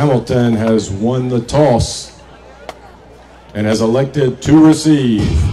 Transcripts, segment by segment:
Hamilton has won the toss and has elected to receive.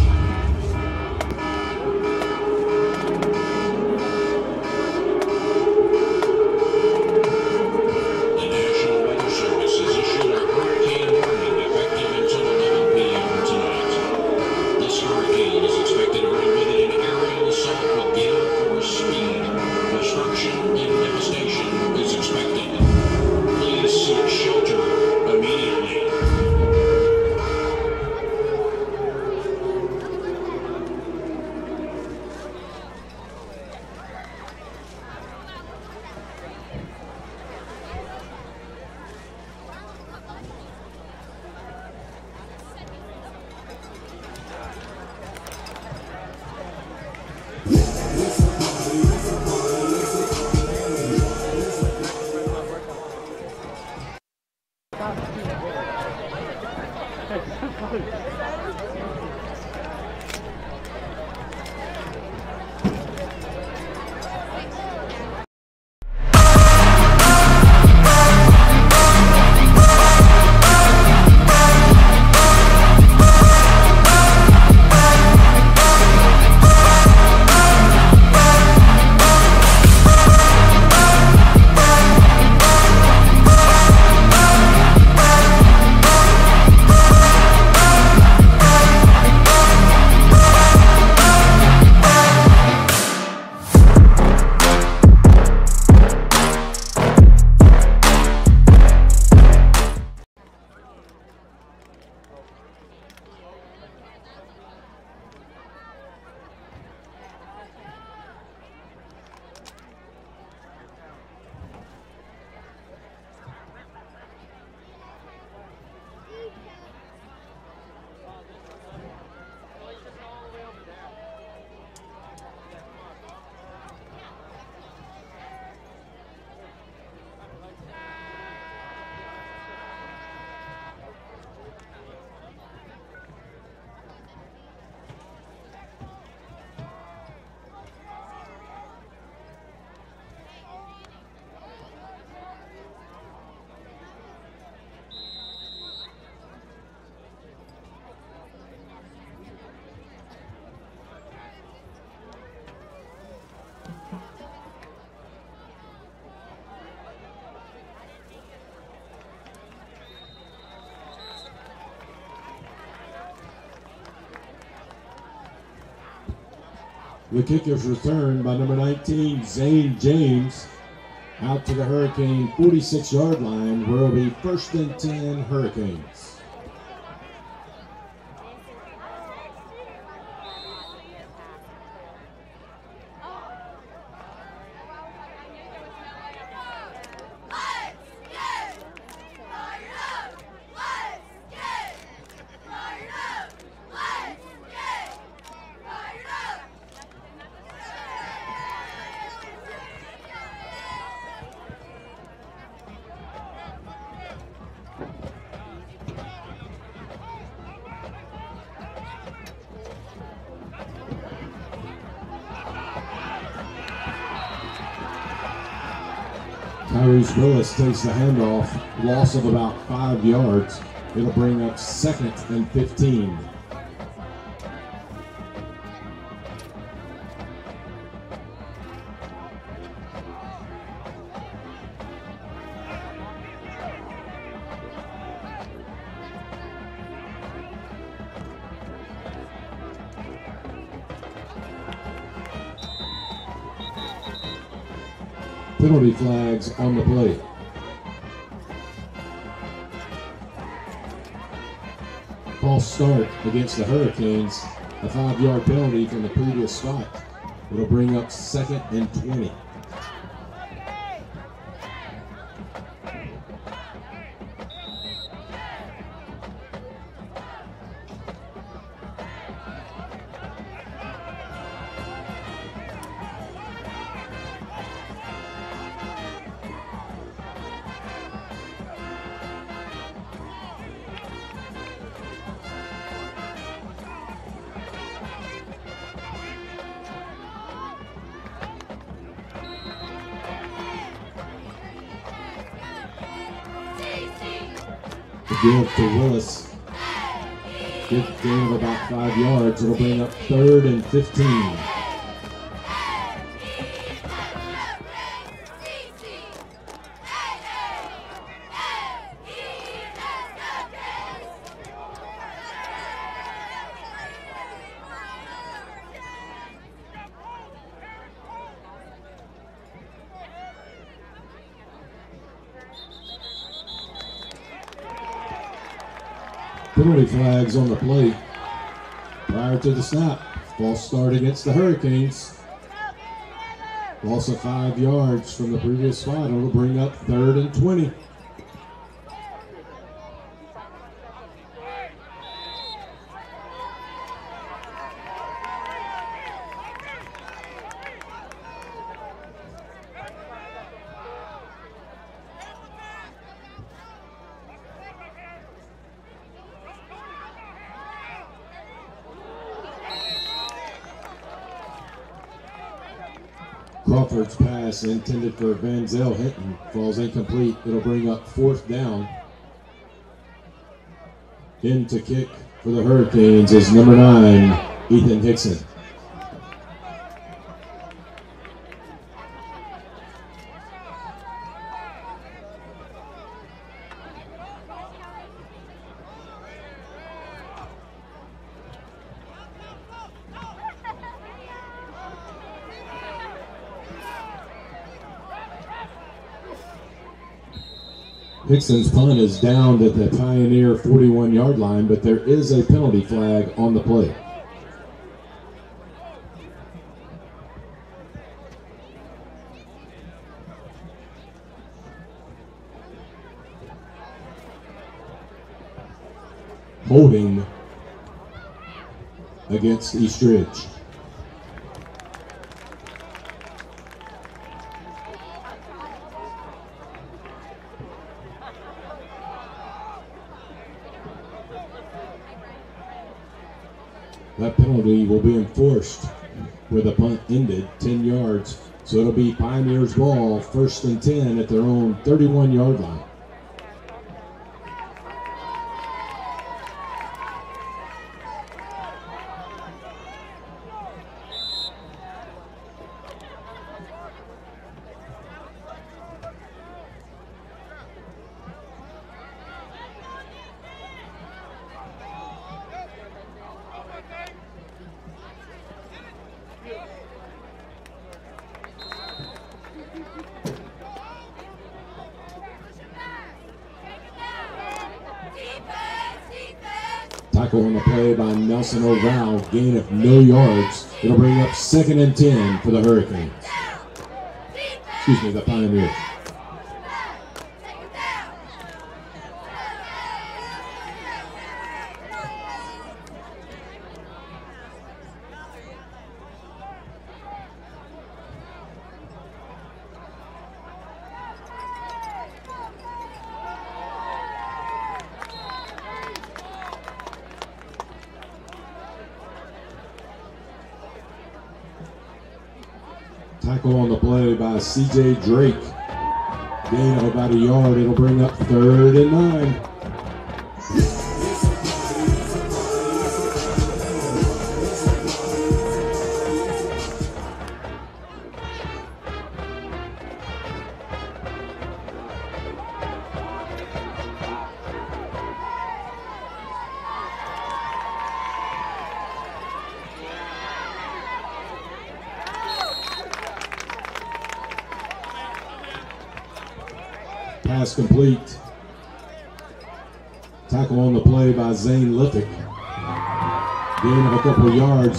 The kick is returned by number 19, Zane James, out to the Hurricane 46 yard line, where it'll be first and 10 Hurricanes. Tyrese Willis takes the handoff, loss of about five yards. It'll bring up second and 15. flags on the plate. False start against the Hurricanes. A five-yard penalty from the previous spot. It'll bring up second and 20. Gain of about five yards. It'll bring up third and 15. Penalty flags on the plate. Prior to the snap, false start against the Hurricanes. Loss of five yards from the previous spot. It'll bring up third and 20. Crawford's pass intended for Van Zell Hinton falls incomplete. It'll bring up fourth down. In to kick for the Hurricanes is number nine, Ethan Hickson. Hickson's punt is down at the Pioneer 41 yard line, but there is a penalty flag on the play. Holding against Eastridge. That will be enforced where the punt ended, 10 yards. So it'll be Pioneers ball, first and 10 at their own 31 yard line. Tackle on the play by Nelson Oval, gain of no yards. It'll bring up second and 10 for the Hurricanes. Excuse me, the Pioneers. Tackle on the play by CJ Drake. Gain of about a yard. It'll bring up third and nine.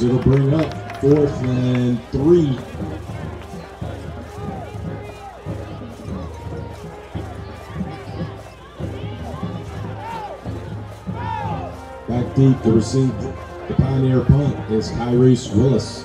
It'll bring up fourth and three. Back deep to receive the Pioneer punt is Kyrese Willis.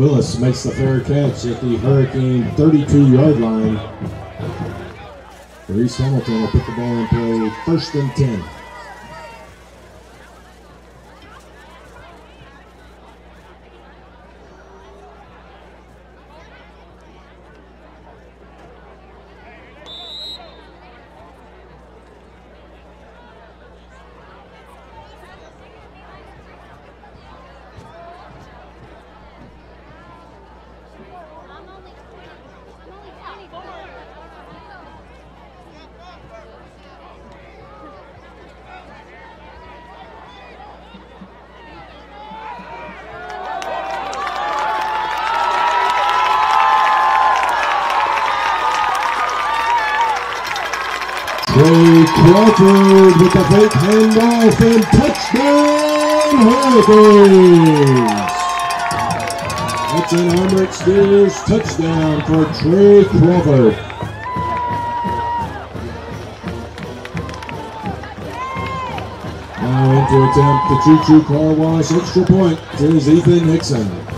Willis makes the fair catch at the Hurricane 32 yard line. East Hamilton will put the ball in play first and 10. With the fake handoff and touchdown Hurricanes! That's an Armor Exteriors touchdown for Trey Crawford. Now in to attempt the Choo Choo Car Wash extra point is Ethan Hickson.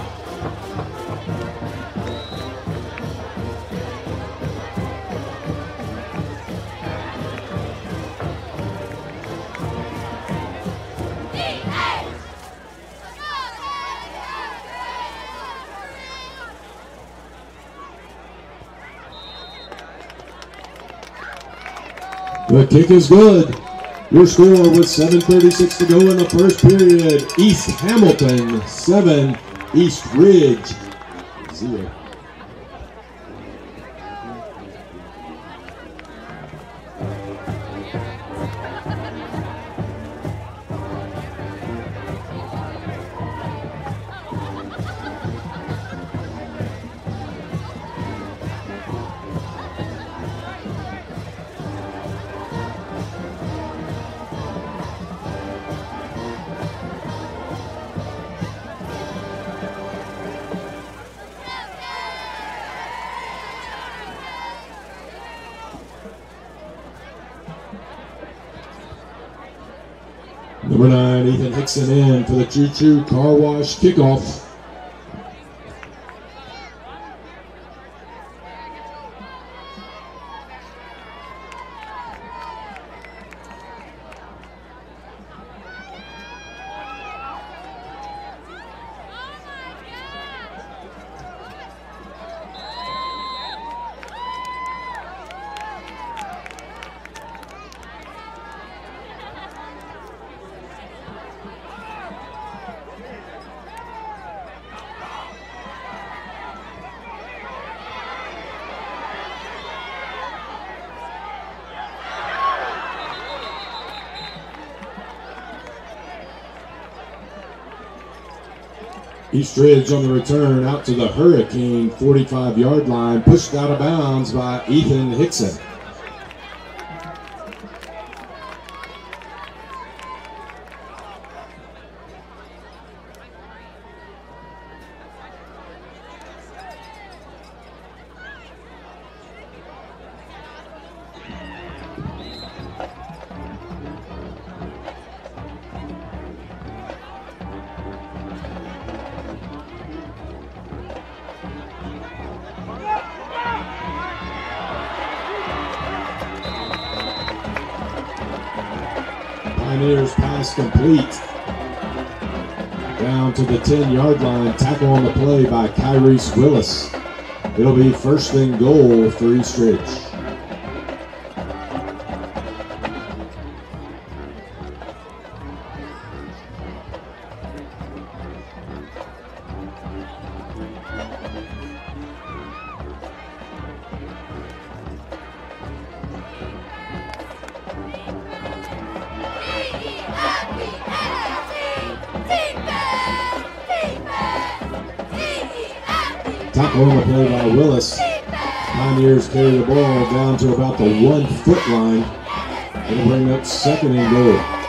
Kick is good. Your score with 7.36 to go in the first period. East Hamilton, 7. East Ridge, 0. 9, Ethan Hickson in for the Choo Choo Car Wash kickoff. East Ridge on the return out to the Hurricane 45 yard line, pushed out of bounds by Ethan Hickson. Willis. It'll be first and goal for East Ridge. Foot line. It'll bring up second and goal.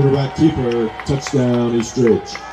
Quarterback keeper, touchdown East Ridge.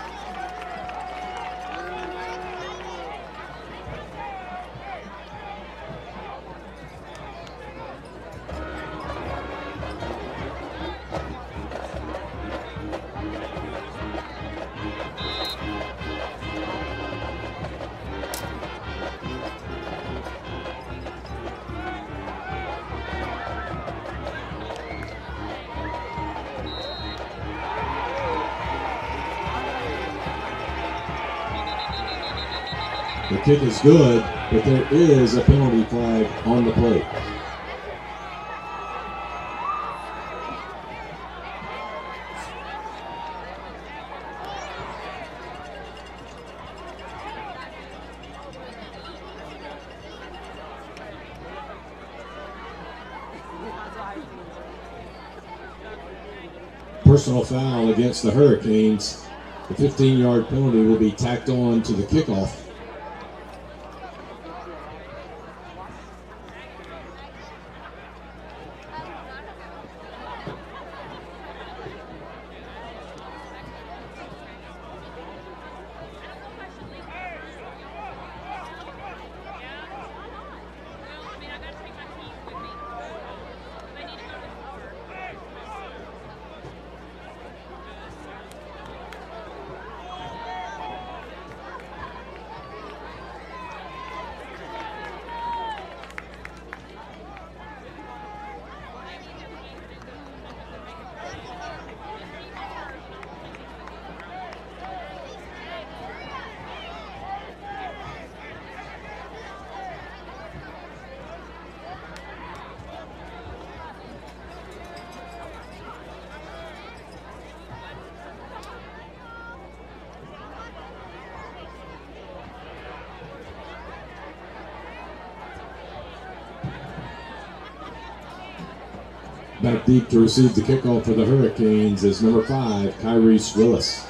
Is good, but there is a penalty flag on the plate. Personal foul against the Hurricanes. The 15 yard penalty will be tacked on to the kickoff. Back deep to receive the kickoff for the Hurricanes is number five, Kyrese Willis.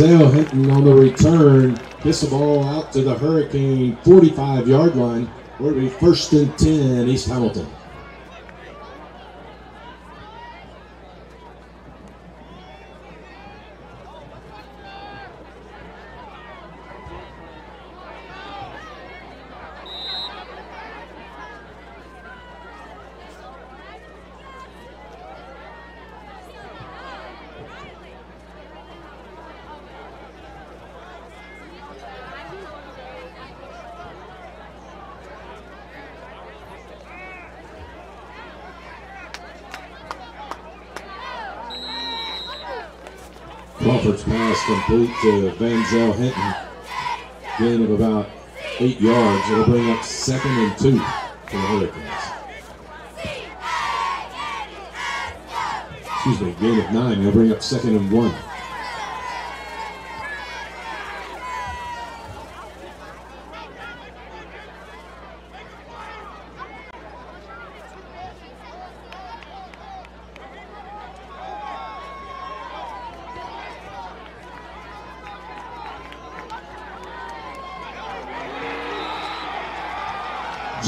Van hitting on the return. Gets the ball out to the Hurricane 45 yard line. Where it'll be first and 10, East Hamilton. boot to Vanzel Hinton. Gain of about eight yards. It'll bring up second and two for the Hurricanes. Excuse me, gain of nine. It'll bring up second and one.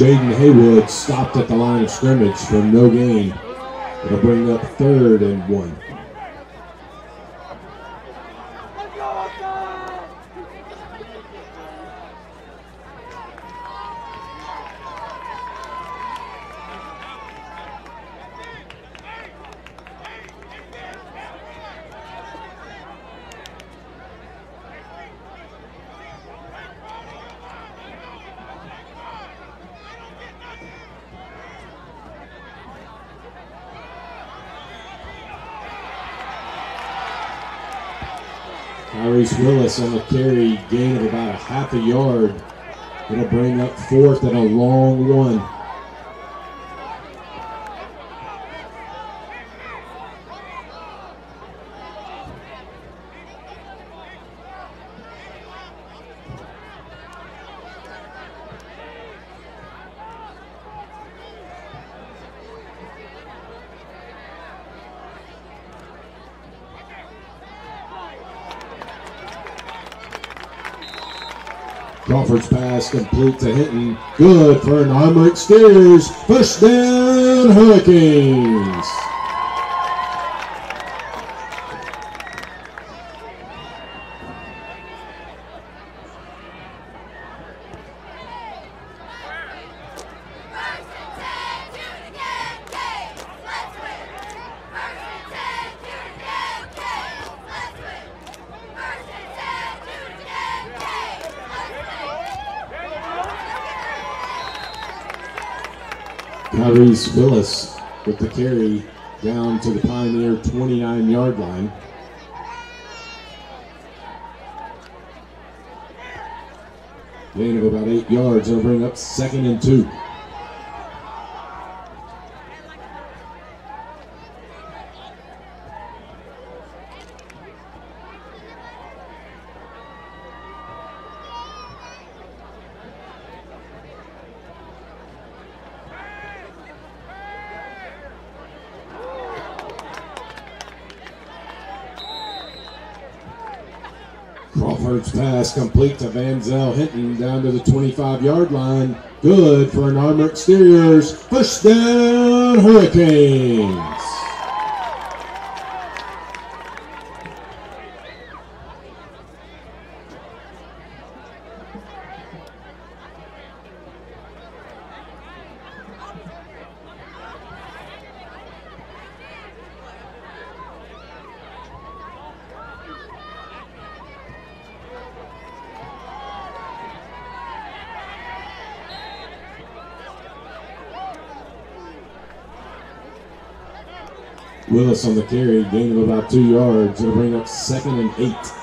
Jaden Haywood stopped at the line of scrimmage for no gain. It'll bring up third and one. Tyrese Willis on the carry, gain of about a half a yard. It'll bring up fourth and a long one. Crawford's pass complete to Hinton. Good for an armor exteriors. First down, Hurricanes. Tyrese Willis with the carry down to the Pioneer 29 yard line. Gain of about eight yards. It'll bring up second and two. Crawford's pass complete to Van Zell Hinton down to the 25 yard line. Good for an armor exteriors. First down, Hurricanes. Willis on the carry, gain of about two yards. It'll bring up second and eight.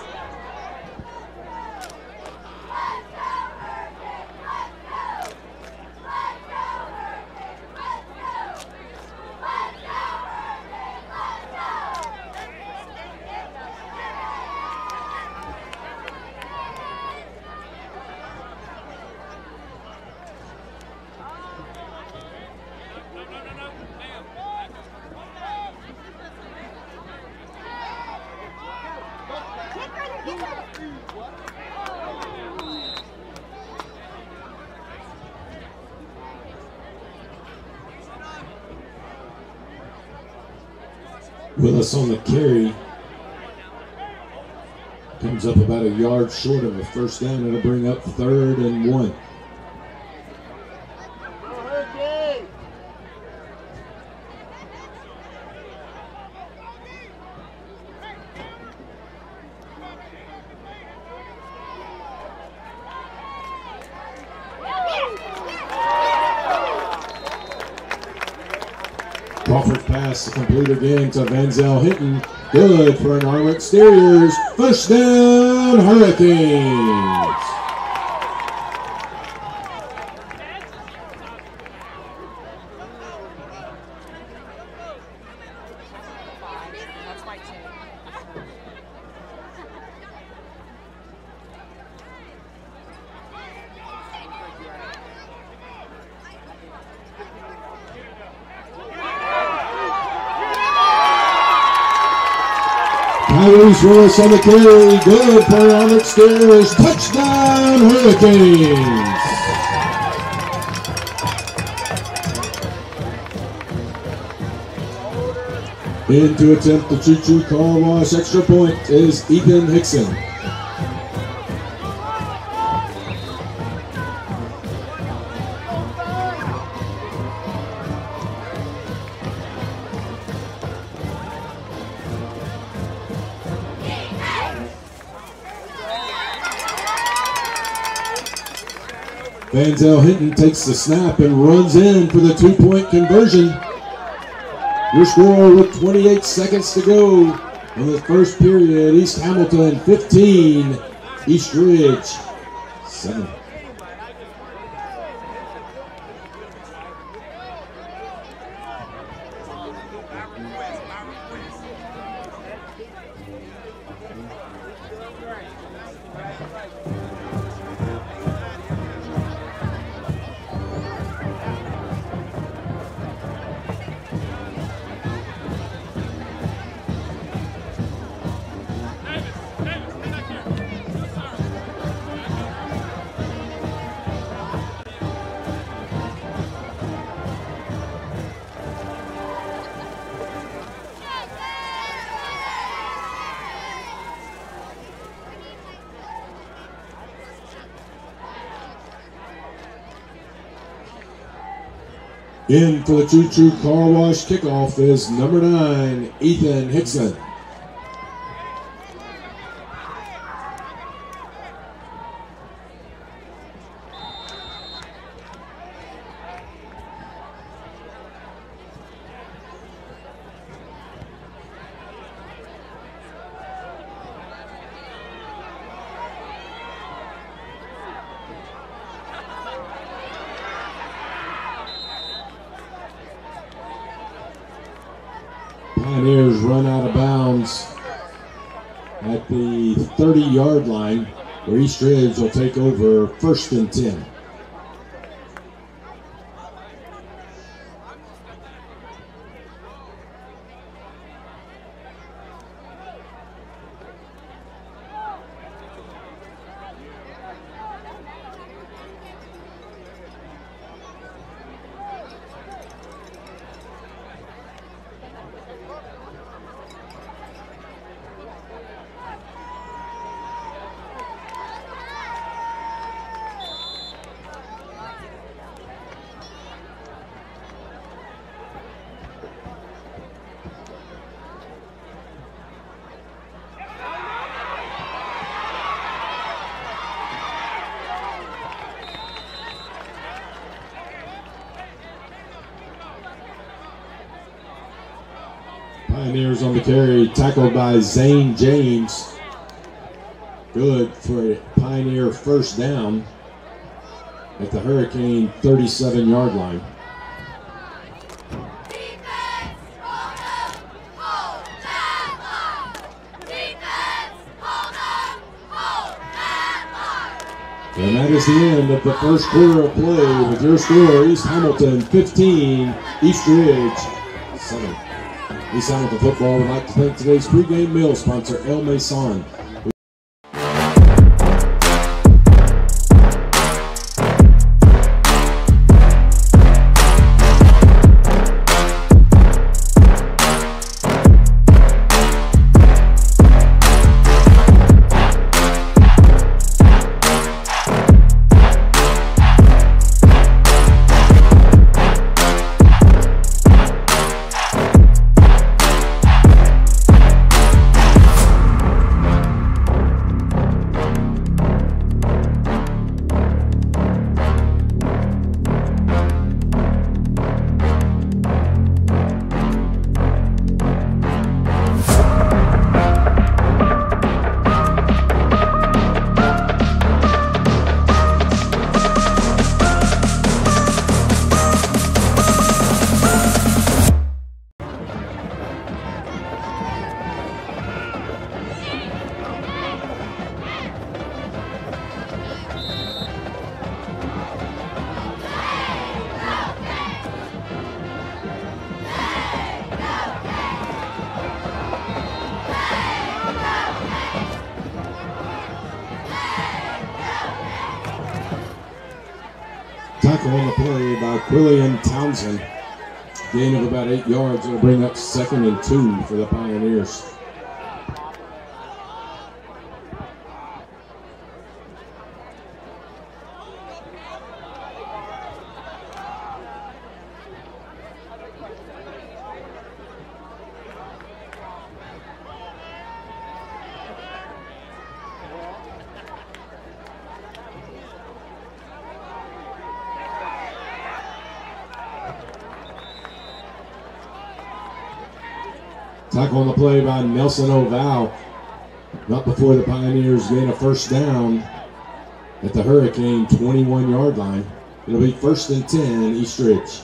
On the carry. Comes up about a yard short of a first down. It'll bring up third and one. Crawford pass complete again to Van Zell Hinton. Good for an armor exteriors. First down. The carry. Good play on the stairs. Touchdown Hurricanes. In to attempt the choo-choo car wash extra point is Ethan Hickson. Vanzel Hinton takes the snap and runs in for the two-point conversion. Your score with 28 seconds to go in the first period. East Hamilton 15, East Ridge for the Choo Choo Car Wash kickoff is number nine, Ethan Hickson. Pioneers run out of bounds at the 30 yard line where East Ridge will take over first and 10. Pioneers tackled by Zane James. Good for a Pioneer first down at the Hurricane 37 yard line. And that is the end of the first quarter of play with your score East Hamilton 15, East Ridge 7. East Hamilton football would like to thank today's pregame meal sponsor, El Mason. For the Pioneers. Tackle on the play by Nelson Oval. Not before the Pioneers gain a first down at the Hurricane 21 yard line. It'll be first and 10 East Ridge.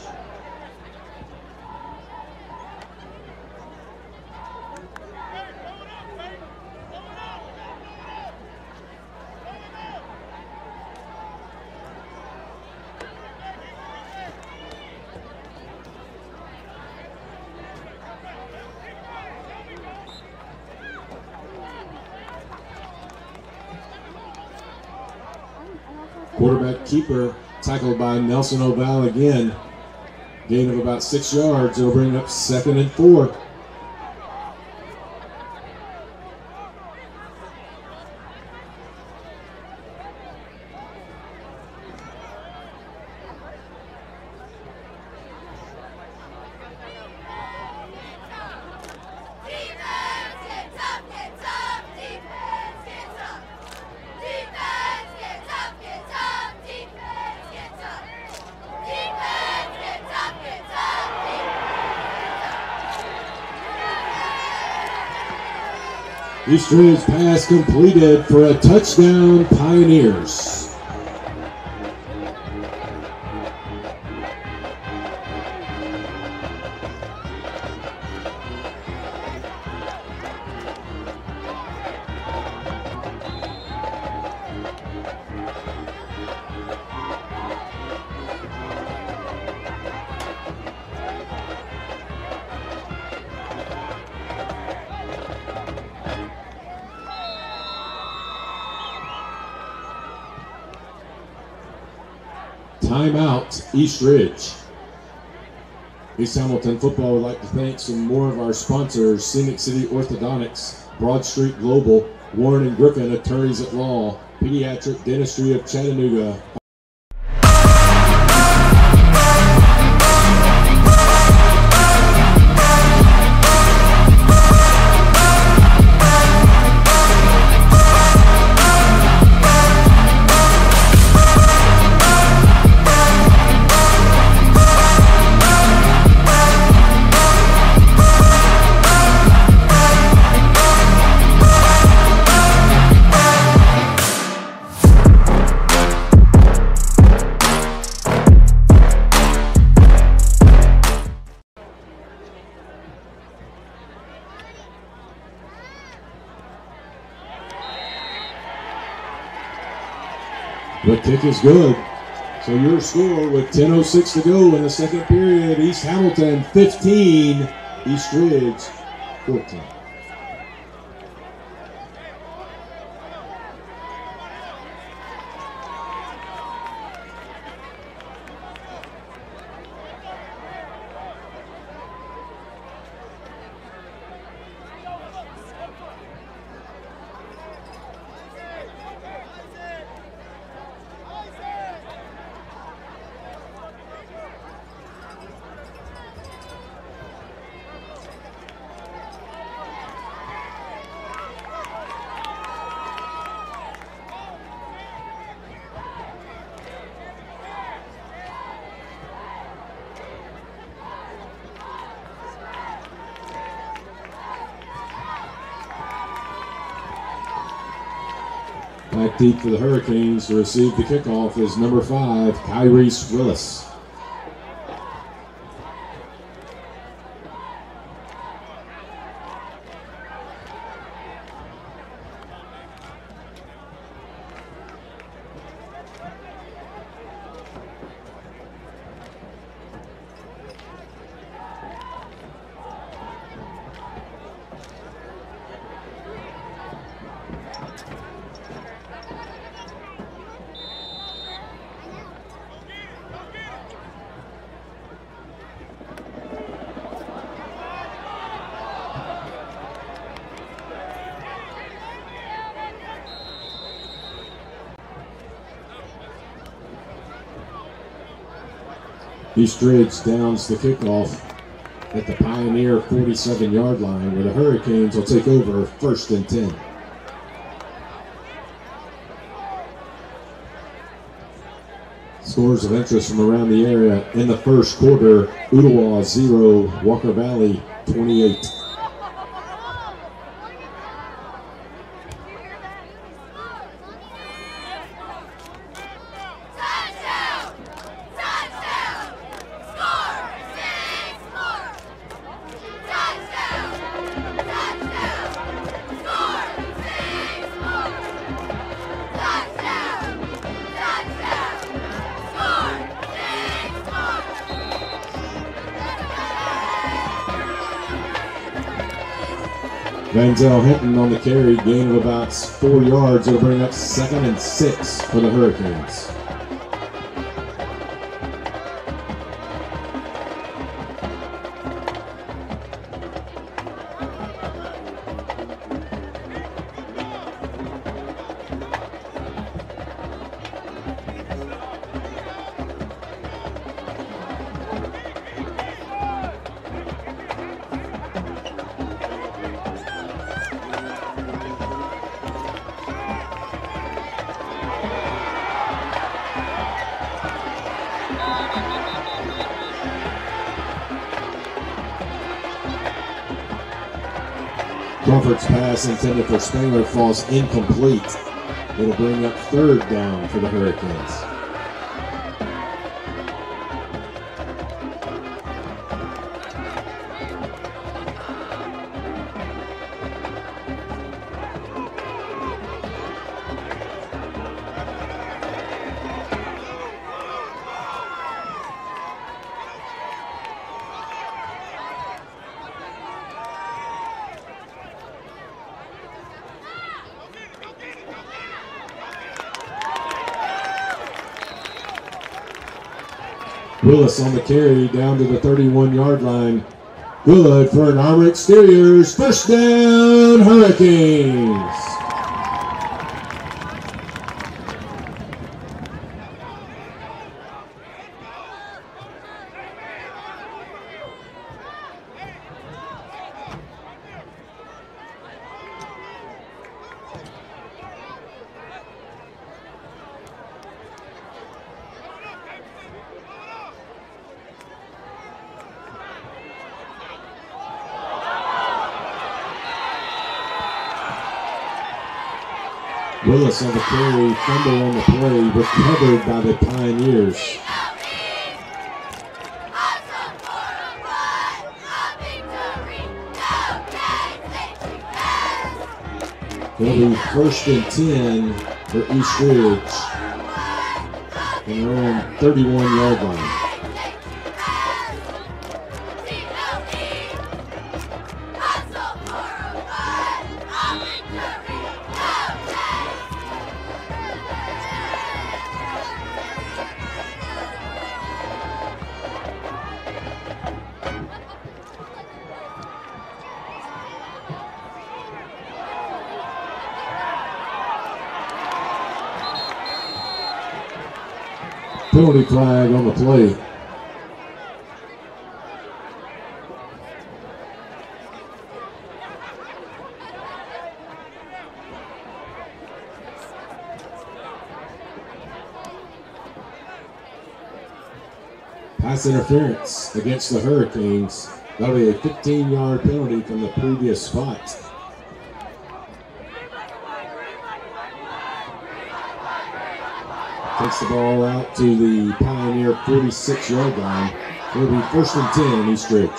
Tackled by Nelson Oval again. Gain of about six yards. It'll bring up second and four. Defense gets up, gets up. Defense gets up. Defense gets up, gets up. Defense gets up. Defense gets up, gets up. East Ridge pass completed for a touchdown, Pioneers. East Ridge. East Hamilton Football would like to thank some more of our sponsors Scenic City Orthodontics, Broad Street Global, Warren and Griffin Attorneys at Law, Pediatric Dentistry of Chattanooga, is good. So your score with 10.06 to go in the second period, East Hamilton 15, East Ridge 14. Deep for the Hurricanes to receive the kickoff is number five, Kyrese Willis. East Ridge downs the kickoff at the Pioneer 47 yard line where the Hurricanes will take over first and 10. Scores of interest from around the area in the first quarter Ooltewah 0, Walker Valley 28. Vanzel Hinton on the carry, gain of about four yards. It'll bring up second and six for the Hurricanes. Pass intended for Spangler falls incomplete. It'll bring up third down for the Hurricanes. On the carry down to the 31 yard line. Good for an Armor Exteriors. First down, Hurricanes. Willis on the carry, fumble on the play, recovered by the Pioneers. It'll be first and 10 for East Ridge. And they're on 31 yard line. Flag on the play. Pass interference against the Hurricanes. That'll be a 15 yard penalty from the previous spot. Takes the ball out to the Pioneer 46 yard line. It'll be first and 10 East Ridge.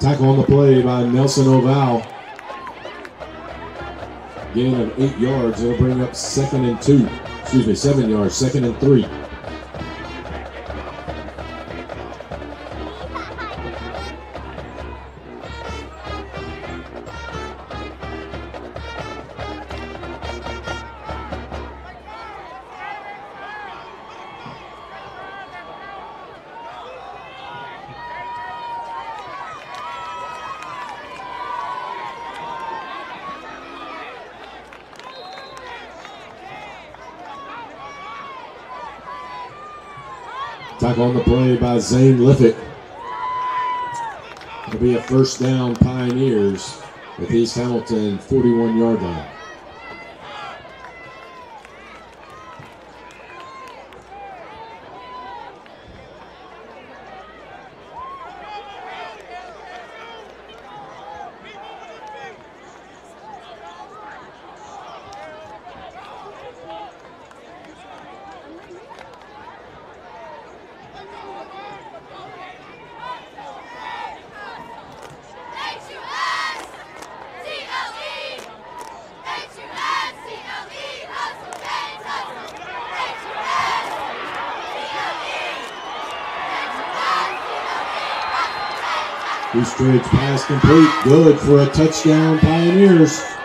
Tackle on the play by Nelson Oval. Gain of eight yards. It'll bring up second and two. Excuse me, seven yards. Second and three. By Zane Liffick. It'll be a first down Pioneers with East Hamilton 41 yard line. East Ridge pass complete. Good for a touchdown, Pioneers.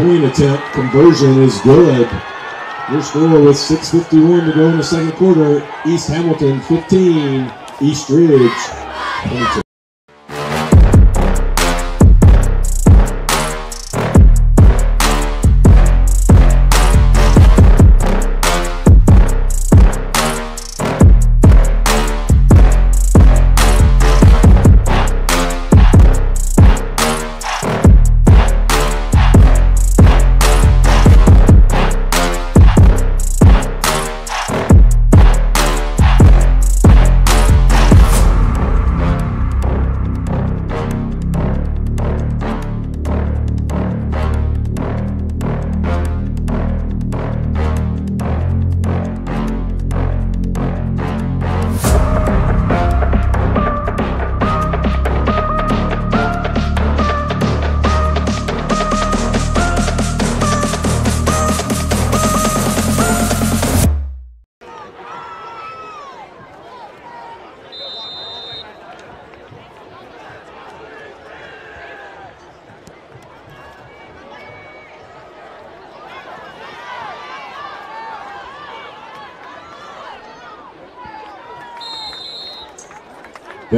Two point attempt conversion is good. Your score with 6.51 to go in the second quarter. East Hamilton 15, East Ridge 22.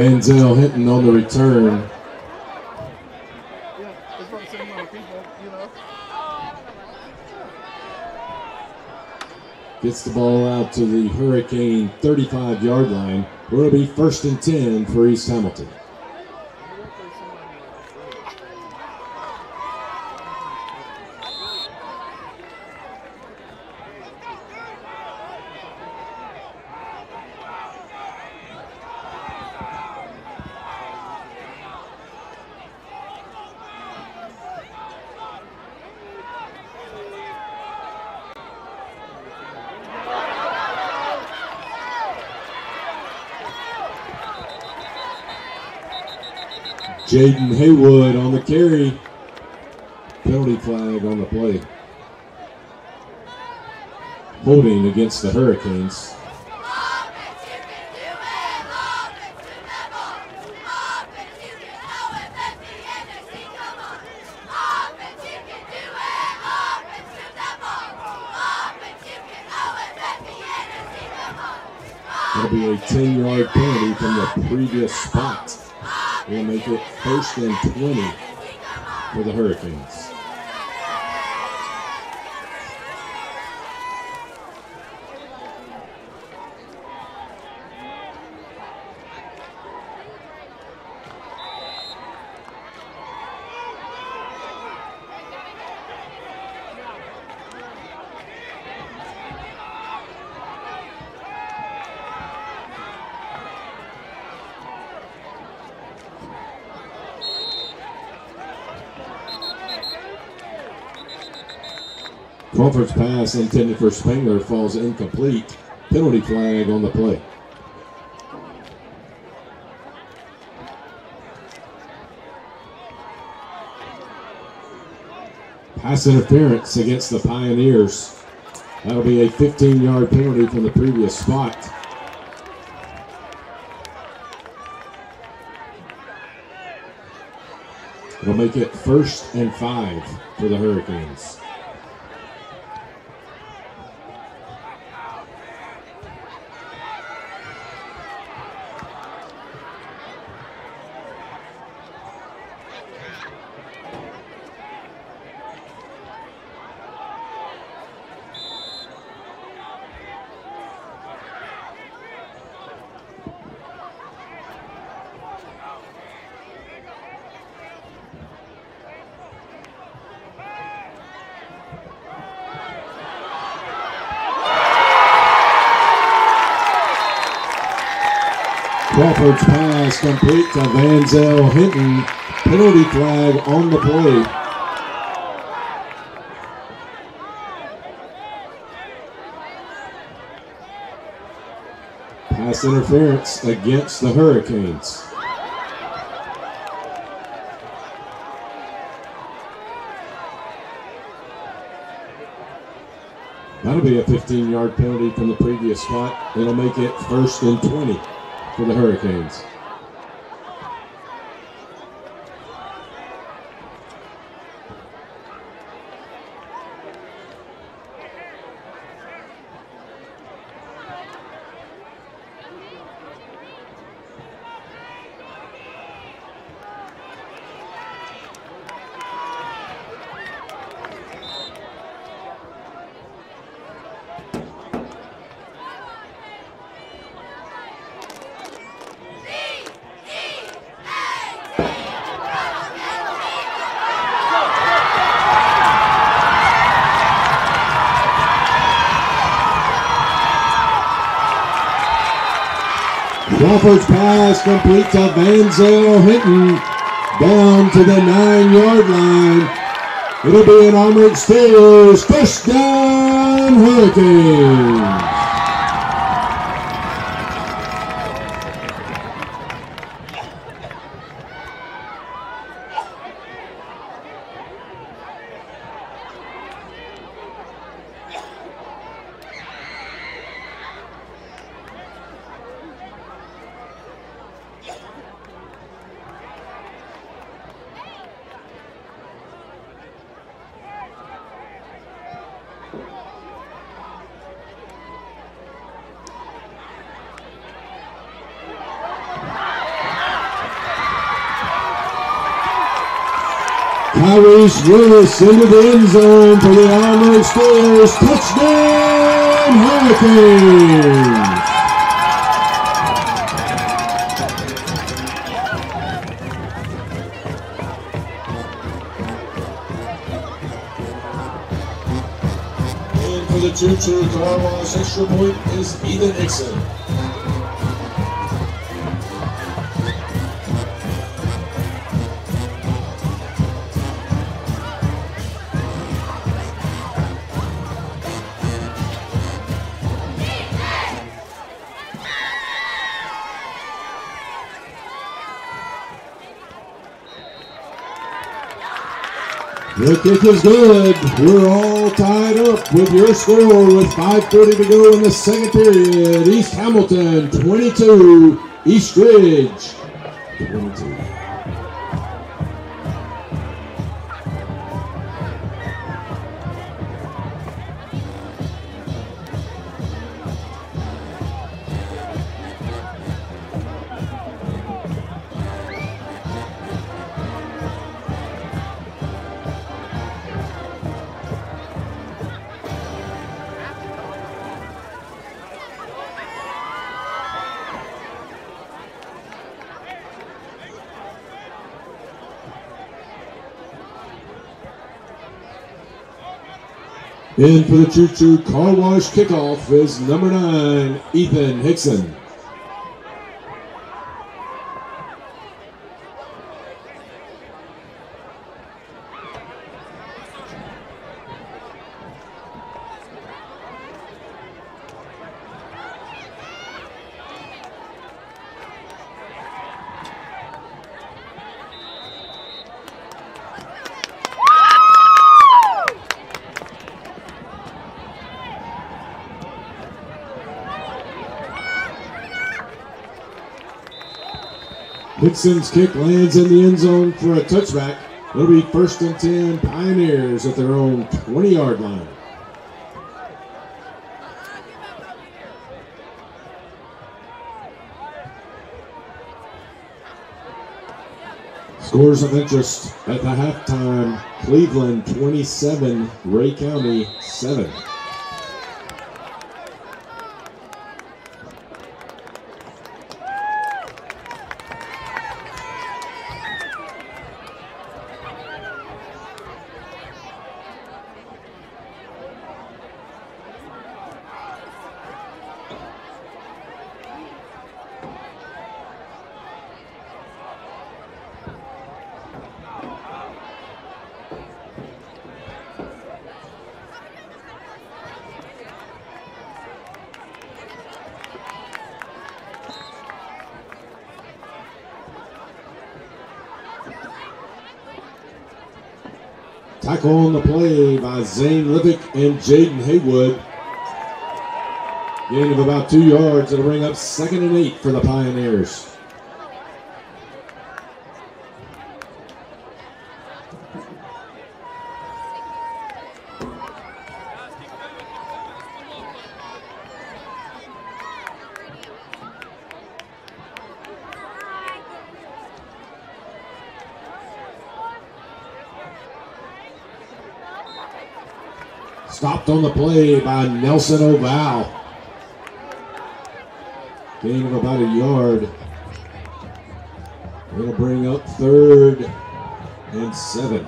Amount of on the return. Gets the ball out to the Hurricane 35 yard line. where it'll be first and 10 for East Hamilton. Jaden Haywood on the carry. penalty flag on the play. Holding against the Hurricanes. That'll be a 10 yard penalty from the previous spot. We'll make it first and 20 for the Hurricanes. Crawford's pass intended for Spangler falls incomplete. Penalty flag on the play. Pass interference against the Pioneers. That'll be a 15 yard penalty from the previous spot. It'll make it first and five for the Hurricanes. Crawford's pass complete to Vanzel Hinton. Penalty flag on the play. Pass interference against the Hurricanes. That'll be a 15 yard penalty from the previous spot. It'll make it first and 20 for the Hurricanes. Crawford's pass complete to Vanzel Hinton down to the nine yard line. It'll be an Armor Exteriors touchdown Hurricanes. Lewis into the end zone for the Armor Exteriors. Touchdown Hurricanes! And for the Choo Choo car wash extra point is Ethan Hickson. The kick is good. We're all tied up with your score with 5.40 to go in the second period. East Hamilton 22, East Ridge 22. In for the Choo Choo Car Wash kickoff is number nine, Ethan Hickson. Hickson's kick lands in the end zone for a touchback. It'll be first and 10 Pioneers at their own 20 yard line. Scores of interest at the halftime Cleveland 27, Rhea County 7. Tackle on the play by Zane Livick and Jaden Haywood. Gain of about two yards. It'll bring up second and eight for the Pioneers. Stopped on the play by Nelson Oval. Gain of about a yard. It'll bring up third and seven.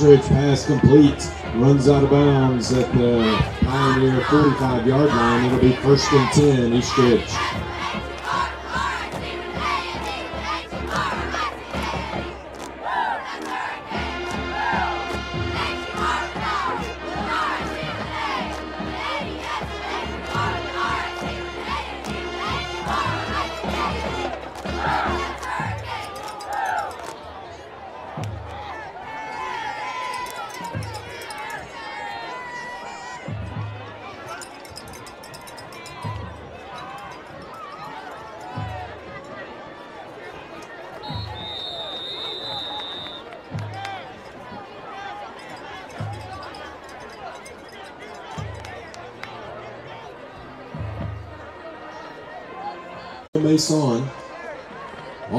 East pass complete. Runs out of bounds at the Pioneer 45 yard line. It'll be first and 10, East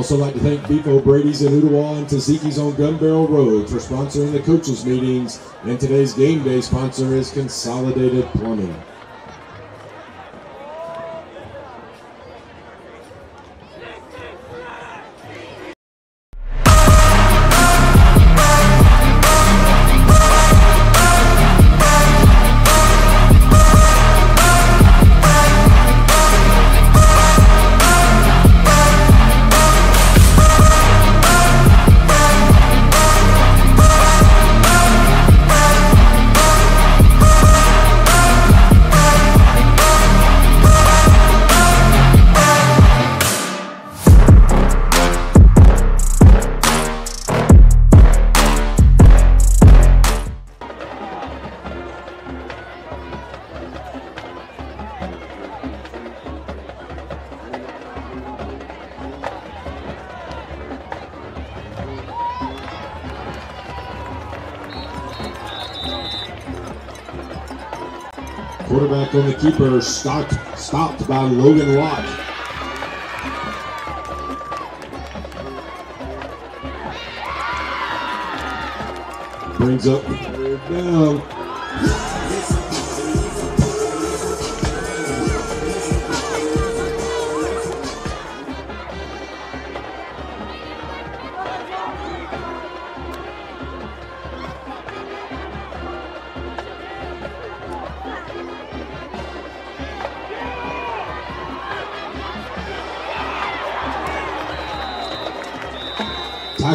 Also like to thank Beef O'Brady's in Ooltewah and Taziki's on Gunbarrel Road for sponsoring the coaches meetings. And today's game day sponsor is Consolidated Plumbing. Keeper, stopped, stopped by Logan Watt. Brings up down.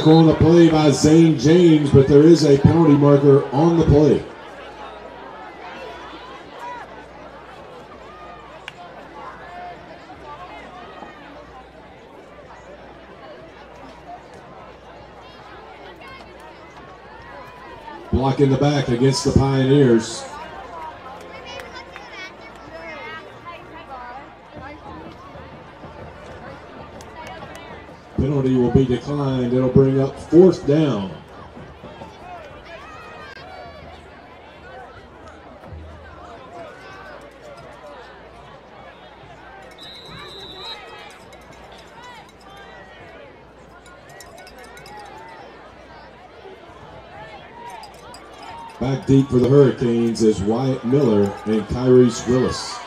Tackle on the play by Zane James, but there is a penalty marker on the play. Block in the back against the Pioneers. Penalty will declined. It'll bring up fourth down. Back deep for the Hurricanes is Wyatt Miller and Kyrese Willis.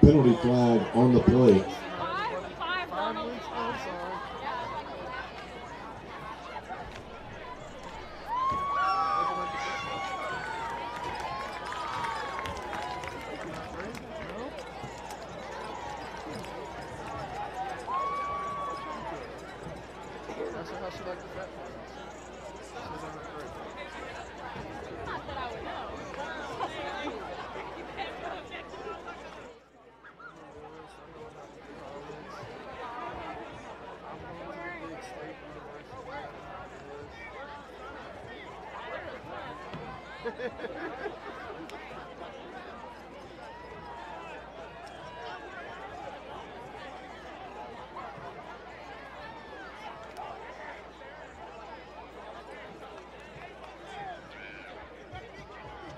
Penalty flag on the play. Five weeks, oh, sorry. That's how she liked the fat ones. She was on the break.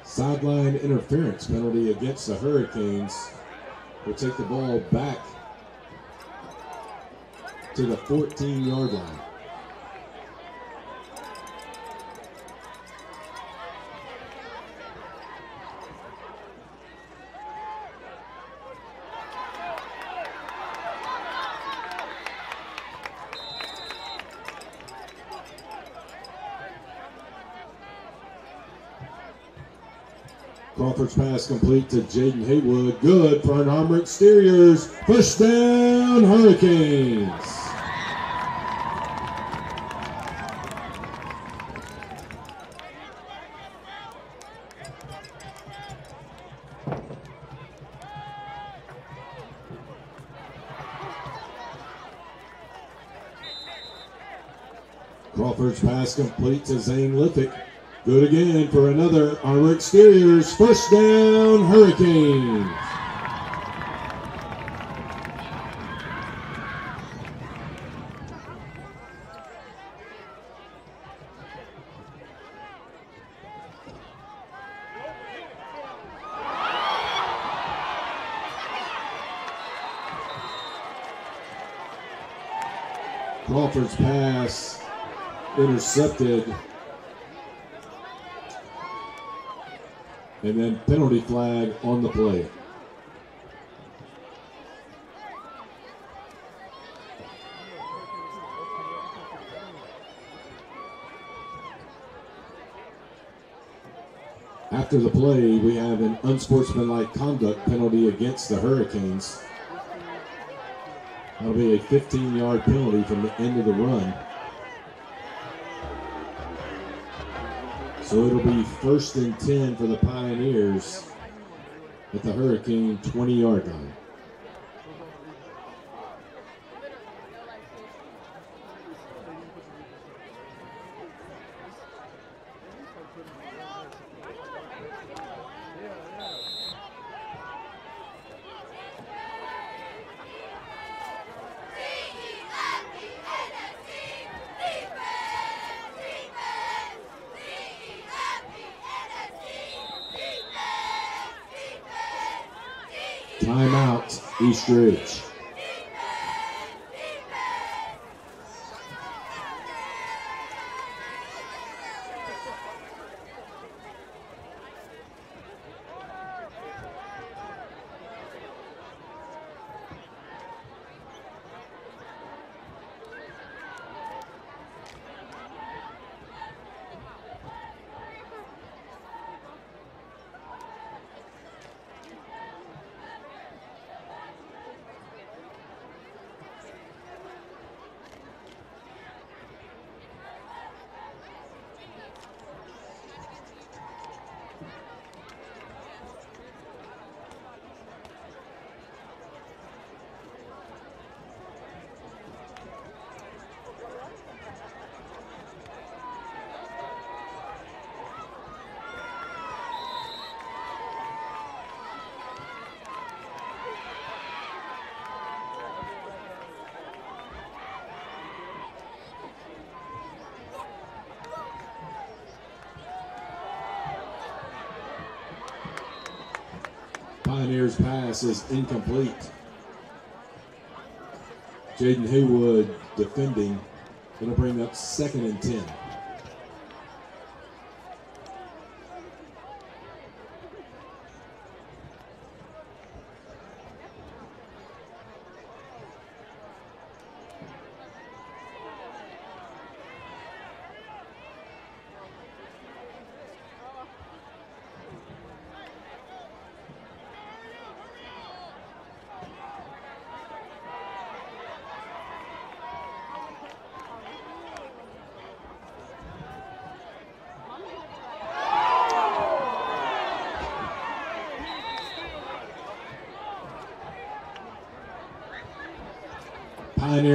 Sideline penalty against the Hurricanes. Will take the ball back to the 14 yard line. Pass complete to Jaden Haywood. Good for an armor exteriors. Push down Hurricanes. Crawford's pass complete to Zane Liffick. Good again for another armor exteriors. First down Hurricanes. Crawford's pass intercepted. And then penalty flag on the play. After the play, we have an unsportsmanlike conduct penalty against the Hurricanes. That'll be a 15 yard penalty from the end of the run. So it'll be first and 10 for the Pioneers at the Hurricane 20 yard line. Timeout, Pass is incomplete. Jaden Haywood defending. Going to bring up second and 10.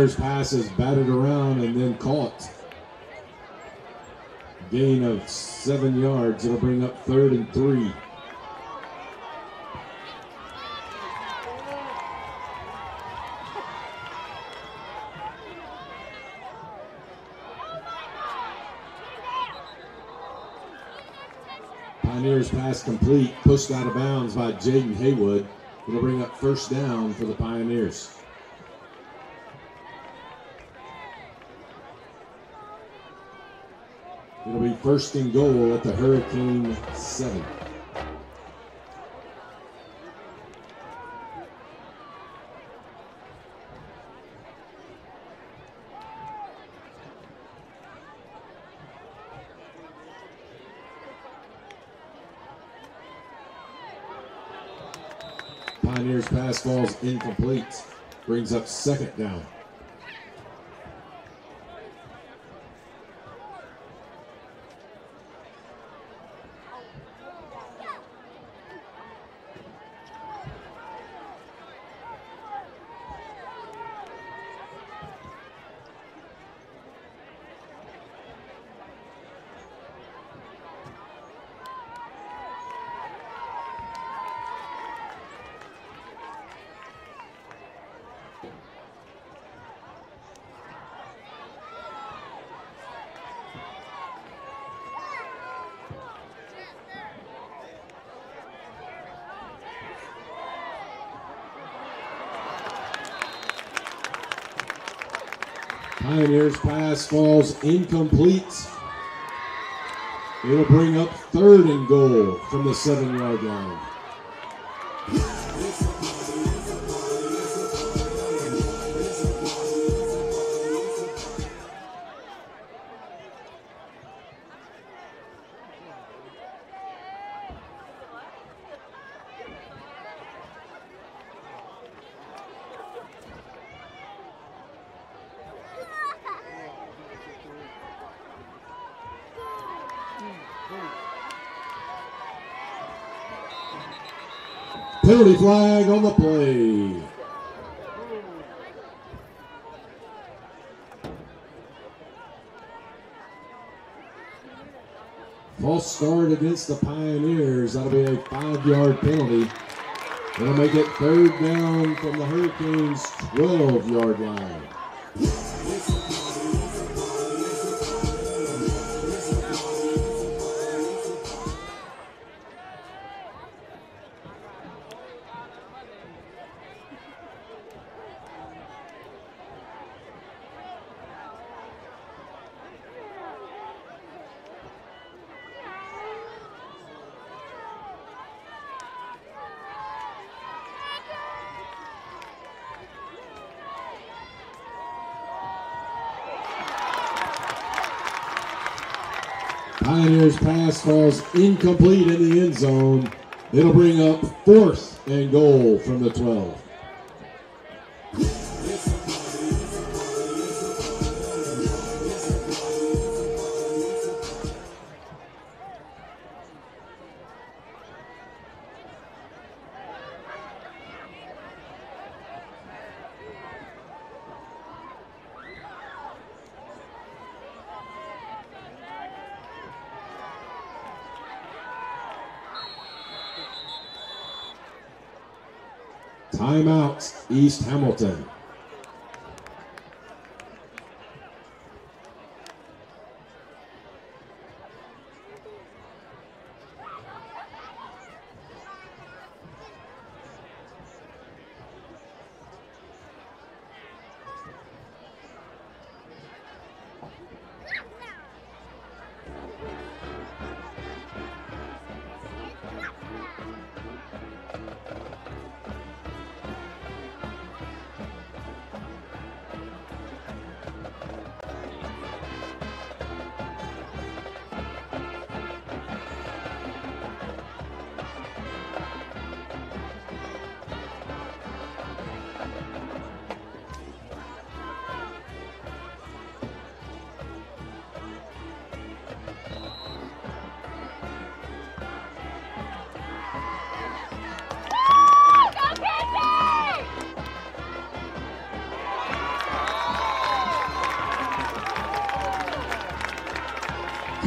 Pioneers pass is batted around and then caught. Gain of seven yards. It'll bring up third and three. Pioneers pass complete, pushed out of bounds by Jaden Haywood. It'll bring up first down for the Pioneers. It'll be first and goal at the Hurricane 7. Pioneers pass falls incomplete. Brings up second down. Pioneers pass falls incomplete. It'll bring up third and goal from the seven yard line. Flag on the play. False start against the Pioneers. That'll be a five yard penalty. That'll make it third down from the Hurricanes' 12 yard line. Pioneers pass falls incomplete in the end zone. It'll bring up fourth and goal from the 12.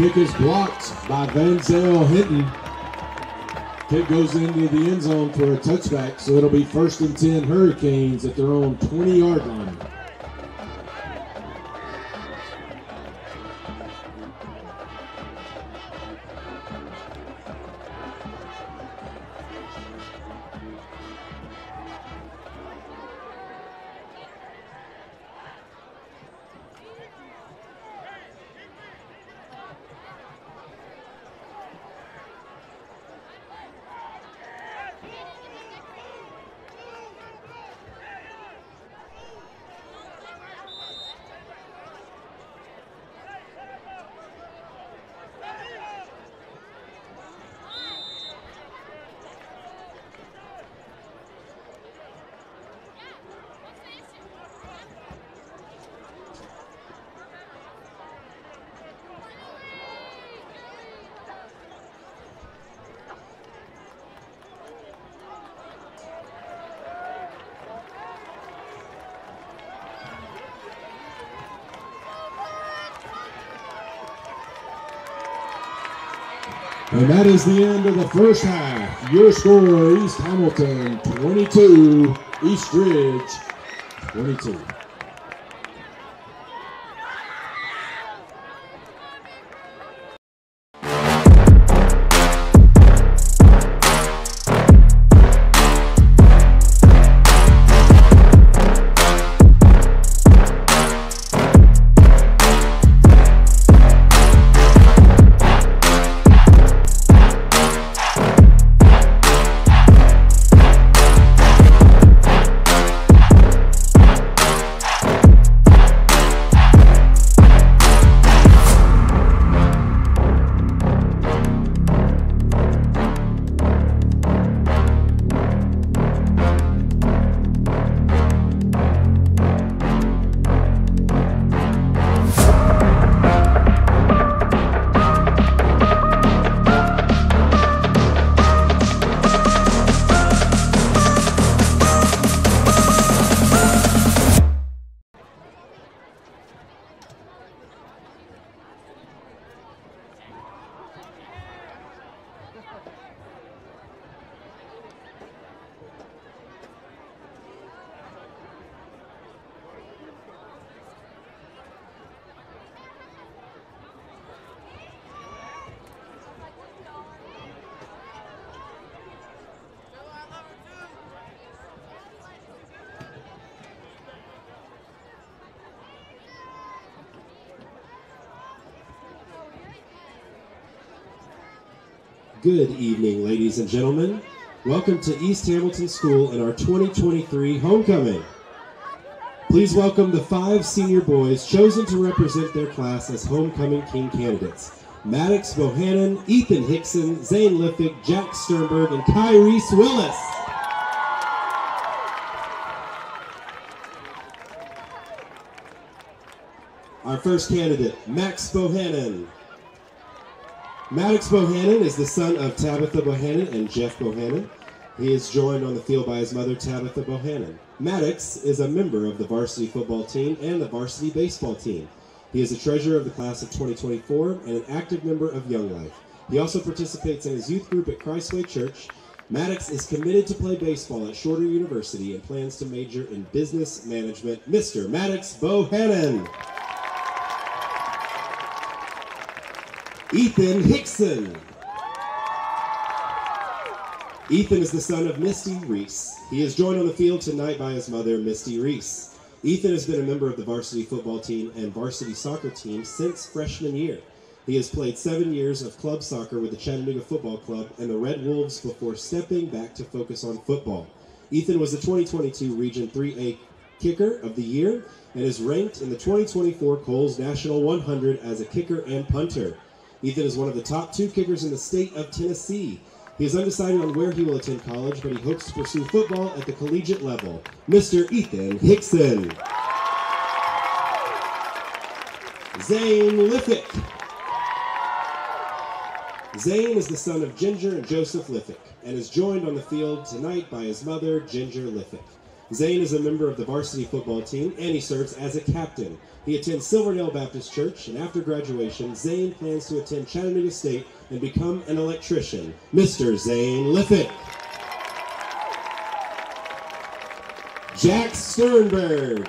Kick is blocked by Van Zell Hinton. Kick goes into the end zone for a touchback, so it'll be first and 10 Hurricanes at their own 20 yard line. And that is the end of the first half. Your score, East Hamilton 22, East Ridge 22. Good evening, ladies and gentlemen. Welcome to East Hamilton School and our 2023 homecoming. Please welcome the five senior boys chosen to represent their class as homecoming king candidates. Maddox Bohannon, Ethan Hickson, Zane Liffick, Jack Sternberg, and Kyrese Willis. Our first candidate, Max Bohannon. Maddox Bohannon is the son of Tabitha Bohannon and Jeff Bohannon. He is joined on the field by his mother, Tabitha Bohannon. Maddox is a member of the varsity football team and the varsity baseball team. He is a treasurer of the class of 2024 and an active member of Young Life. He also participates in his youth group at Christway Church. Maddox is committed to play baseball at Shorter University and plans to major in business management. Mr. Maddox Bohannon. Ethan Hickson. Ethan is the son of Misty Reese. He is joined on the field tonight by his mother, Misty Reese. Ethan has been a member of the varsity football team and varsity soccer team since freshman year. He has played seven years of club soccer with the Chattanooga Football Club and the Red Wolves before stepping back to focus on football. Ethan was the 2022 Region 3A Kicker of the Year and is ranked in the 2024 Kohl's National 100 as a kicker and punter. Ethan is one of the top two kickers in the state of Tennessee. He is undecided on where he will attend college, but he hopes to pursue football at the collegiate level. Mr. Ethan Hickson. Zane Liffick. Zane is the son of Ginger and Joseph Liffick and is joined on the field tonight by his mother, Ginger Liffick. Zane is a member of the varsity football team and he serves as a captain. He attends Silverdale Baptist Church and after graduation, Zane plans to attend Chattanooga State and become an electrician. Mr. Zane Liffick. Jack Sternberg.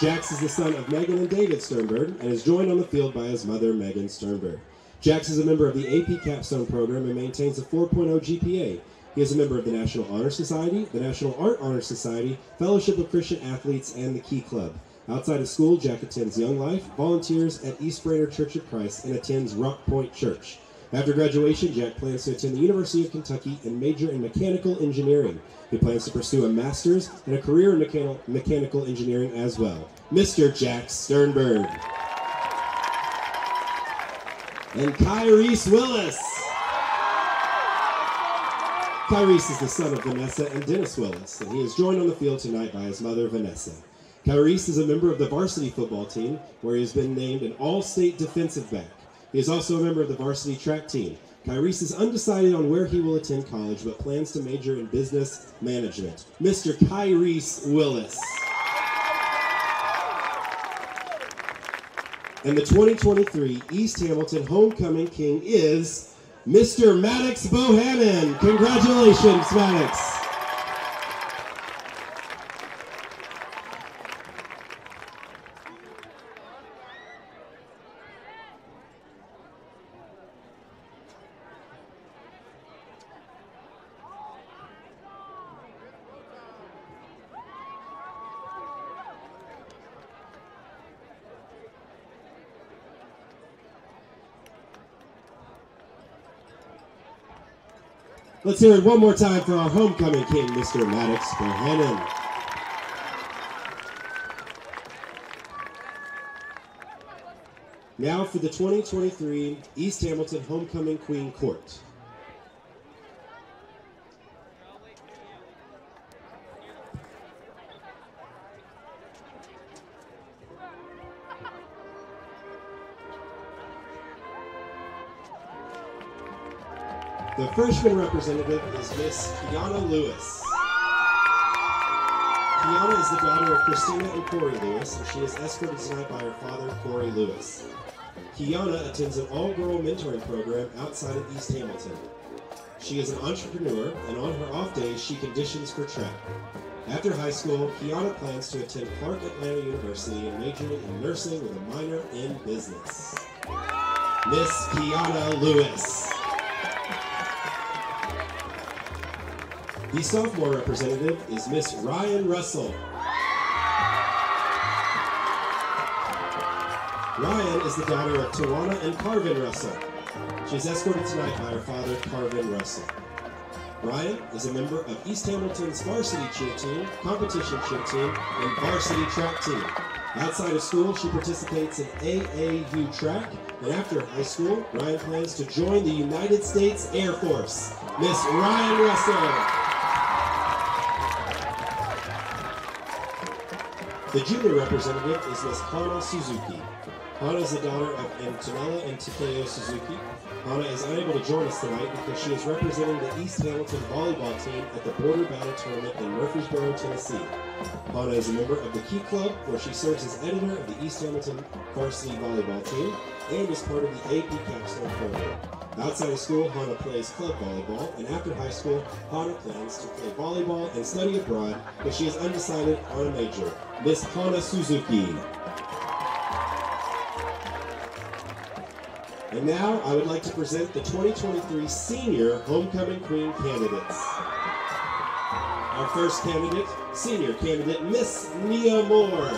Jax is the son of Megan and David Sternberg and is joined on the field by his mother, Megan Sternberg. Jax is a member of the AP Capstone program and maintains a 4.0 GPA. He is a member of the National Honor Society, the National Art Honor Society, Fellowship of Christian Athletes, and the Key Club. Outside of school, Jack attends Young Life, volunteers at East Brainerd Church of Christ, and attends Rock Point Church. After graduation, Jack plans to attend the University of Kentucky and major in mechanical engineering. He plans to pursue a master's and a career in mechanical, mechanical engineering as well. Mr. Jack Sternberg. And Kyrese Willis. Kyrese is the son of Vanessa and Dennis Willis, and he is joined on the field tonight by his mother, Vanessa. Kyrese is a member of the varsity football team, where he has been named an all-state defensive back. He is also a member of the varsity track team. Kyrese is undecided on where he will attend college, but plans to major in business management. Mr. Kyrese Willis. And the 2023 East Hamilton Homecoming King is Mr. Maddox Bohannon. Congratulations, Maddox. Let's hear it one more time for our homecoming king, Mr. Maddox Bohannon. Now for the 2023 East Hamilton Homecoming Queen Court. Freshman representative is Miss Kiana Lewis. Kiana is the daughter of Christina and Corey Lewis, and she is escorted tonight by her father, Corey Lewis. Kiana attends an all-girl mentoring program outside of East Hamilton. She is an entrepreneur, and on her off days, she conditions for track. After high school, Kiana plans to attend Clark Atlanta University and major in nursing with a minor in business. Miss Kiana Lewis. The sophomore representative is Miss Ryan Russell. Ryan is the daughter of Tawana and Carvin Russell. She is escorted tonight by her father, Carvin Russell. Ryan is a member of East Hamilton's varsity cheer team, competition cheer team, and varsity track team. Outside of school, she participates in AAU track, and after high school, Ryan plans to join the United States Air Force. Miss Ryan Russell. The junior representative is Miss Hana Suzuki. Hana is the daughter of Antonella and Takeo Suzuki. Hana is unable to join us tonight because she is representing the East Hamilton volleyball team at the Border Battle Tournament in Murfreesboro, Tennessee. Hana is a member of the Key Club, where she serves as editor of the East Hamilton varsity volleyball team and is part of the AP Capstone program. Outside of school, Hana plays club volleyball, and after high school, Hana plans to play volleyball and study abroad, but she is undecided on a major. Miss Hana Suzuki. And now I would like to present the 2023 Senior Homecoming Queen candidates. Our first candidate, senior candidate, Miss Nia Moore.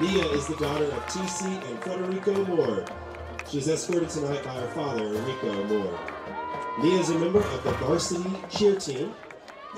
Nia is the daughter of TC and Federico Moore. She is escorted tonight by her father, Enrico Moore. Nia is a member of the varsity cheer team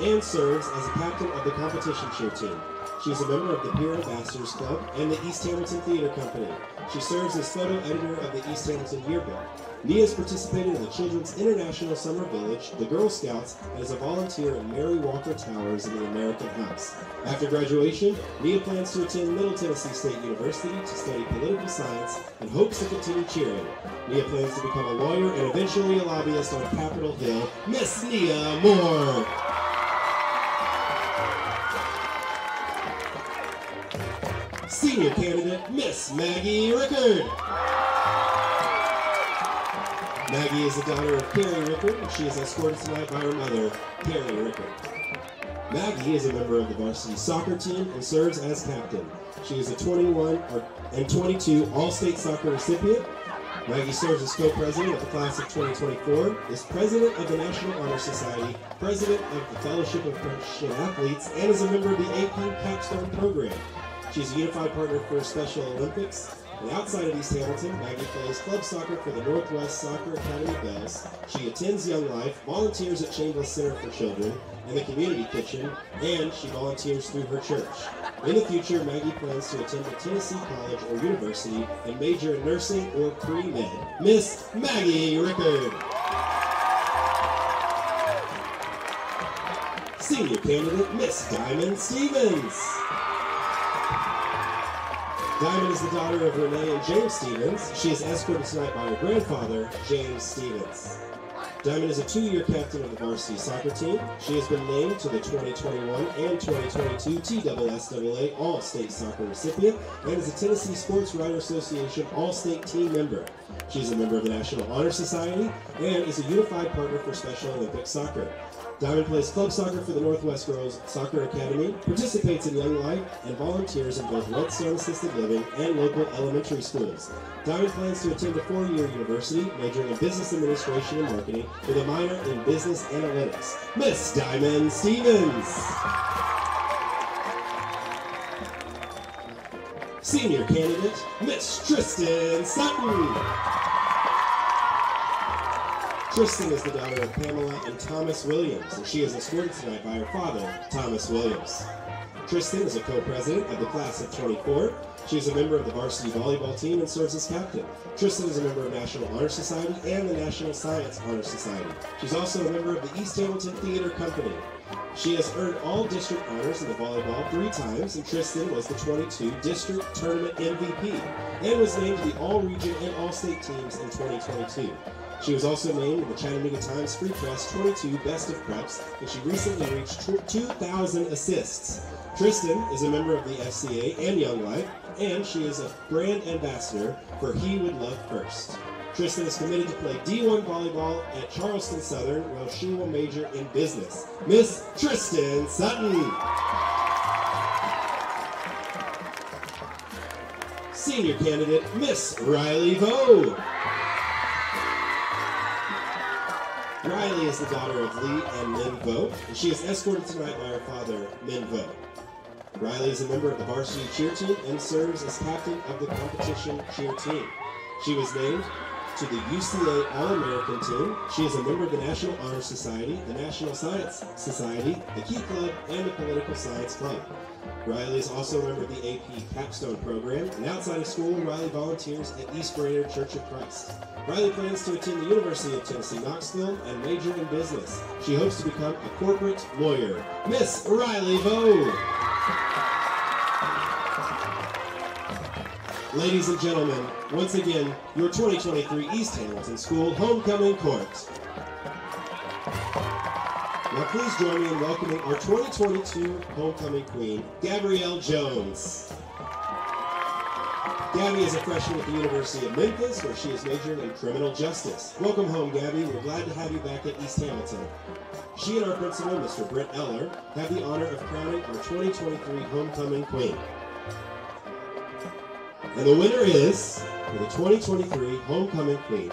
and serves as a captain of the competition cheer team. She is a member of the Peer Ambassadors Club and the East Hamilton Theater Company. She serves as photo editor of the East Hamilton Yearbook. Nia has participated in the Children's International Summer Village, the Girl Scouts, and is a volunteer at Mary Walker Towers in the American House. After graduation, Nia plans to attend Middle Tennessee State University to study political science and hopes to continue cheering. Nia plans to become a lawyer and eventually a lobbyist on Capitol Hill. Miss Nia Moore! Senior candidate, Miss Maggie Rickard. Maggie is the daughter of Carrie Rickard, and she is escorted tonight by her mother, Carrie Rickard. Maggie is a member of the varsity soccer team and serves as captain. She is a 21 and 22 All-State soccer recipient. Maggie serves as co-president of the class of 2024, is president of the National Honor Society, president of the Fellowship of Christian Athletes, and is a member of the AP Capstone program. She's a unified partner for Special Olympics. And outside of East Hamilton, Maggie plays club soccer for the Northwest Soccer Academy Bells. She attends Young Life, volunteers at Chambliss Center for Children and the Community Kitchen, and she volunteers through her church. In the future, Maggie plans to attend a Tennessee college or university and major in nursing or pre-med. Miss Maggie Rickard. Senior candidate, Miss Diamond Stevens. Diamond is the daughter of Renee and James Stevens. She is escorted tonight by her grandfather, James Stevens. Diamond is a two-year captain of the varsity soccer team. She has been named to the 2021 and 2022 TSSAA All-State Soccer recipient and is a Tennessee Sports Writer Association All-State team member. She is a member of the National Honor Society and is a unified partner for Special Olympic Soccer. Diamond plays club soccer for the Northwest Girls Soccer Academy, participates in Young Life, and volunteers in both Redstone Assisted Living and local elementary schools. Diamond plans to attend a four-year university, majoring in business administration and marketing, with a minor in business analytics. Miss Diamond Stevens. Senior candidate, Miss Tristan Sutton. Tristan is the daughter of Pamela and Thomas Williams, and she is escorted tonight by her father, Thomas Williams. Tristan is a co-president of the class of 24. She is a member of the varsity volleyball team and serves as captain. Tristan is a member of National Honor Society and the National Science Honor Society. She's also a member of the East Hamilton Theater Company. She has earned all district honors in the volleyball three times, and Tristan was the 22 district tournament MVP and was named to the All-Region and All-State teams in 2022. She was also named the Chattanooga Times Free Press 22 Best of Preps, and she recently reached 2,000 assists. Tristan is a member of the FCA and Young Life, and she is a brand ambassador for He Would Love First. Tristan is committed to play D1 volleyball at Charleston Southern, where she will major in business. Miss Tristan Sutton. Senior candidate, Miss Riley Vo. Riley is the daughter of Lee and Lynn Vo, and she is escorted tonight by her father, Min Vo. Riley is a member of the varsity cheer team and serves as captain of the competition cheer team. She was named to the UCA All-American team. She is a member of the National Honor Society, the National Science Society, the Key Club, and the Political Science Club. Riley is also a member of the AP Capstone program, and outside of school, Riley volunteers at East Brainerd Church of Christ. Riley plans to attend the University of Tennessee Knoxville and major in business. She hopes to become a corporate lawyer. Miss Riley Vo. Ladies and gentlemen, once again, your 2023 East Hamilton School Homecoming Court. Now please join me in welcoming our 2022 Homecoming Queen, Gabrielle Jones. Gabby is a freshman at the University of Memphis, where she is majoring in criminal justice. Welcome home, Gabby. We're glad to have you back at East Hamilton. She and our principal, Mr. Brett Eller, have the honor of crowning our 2023 Homecoming Queen. And the winner is, for the 2023 Homecoming Queen,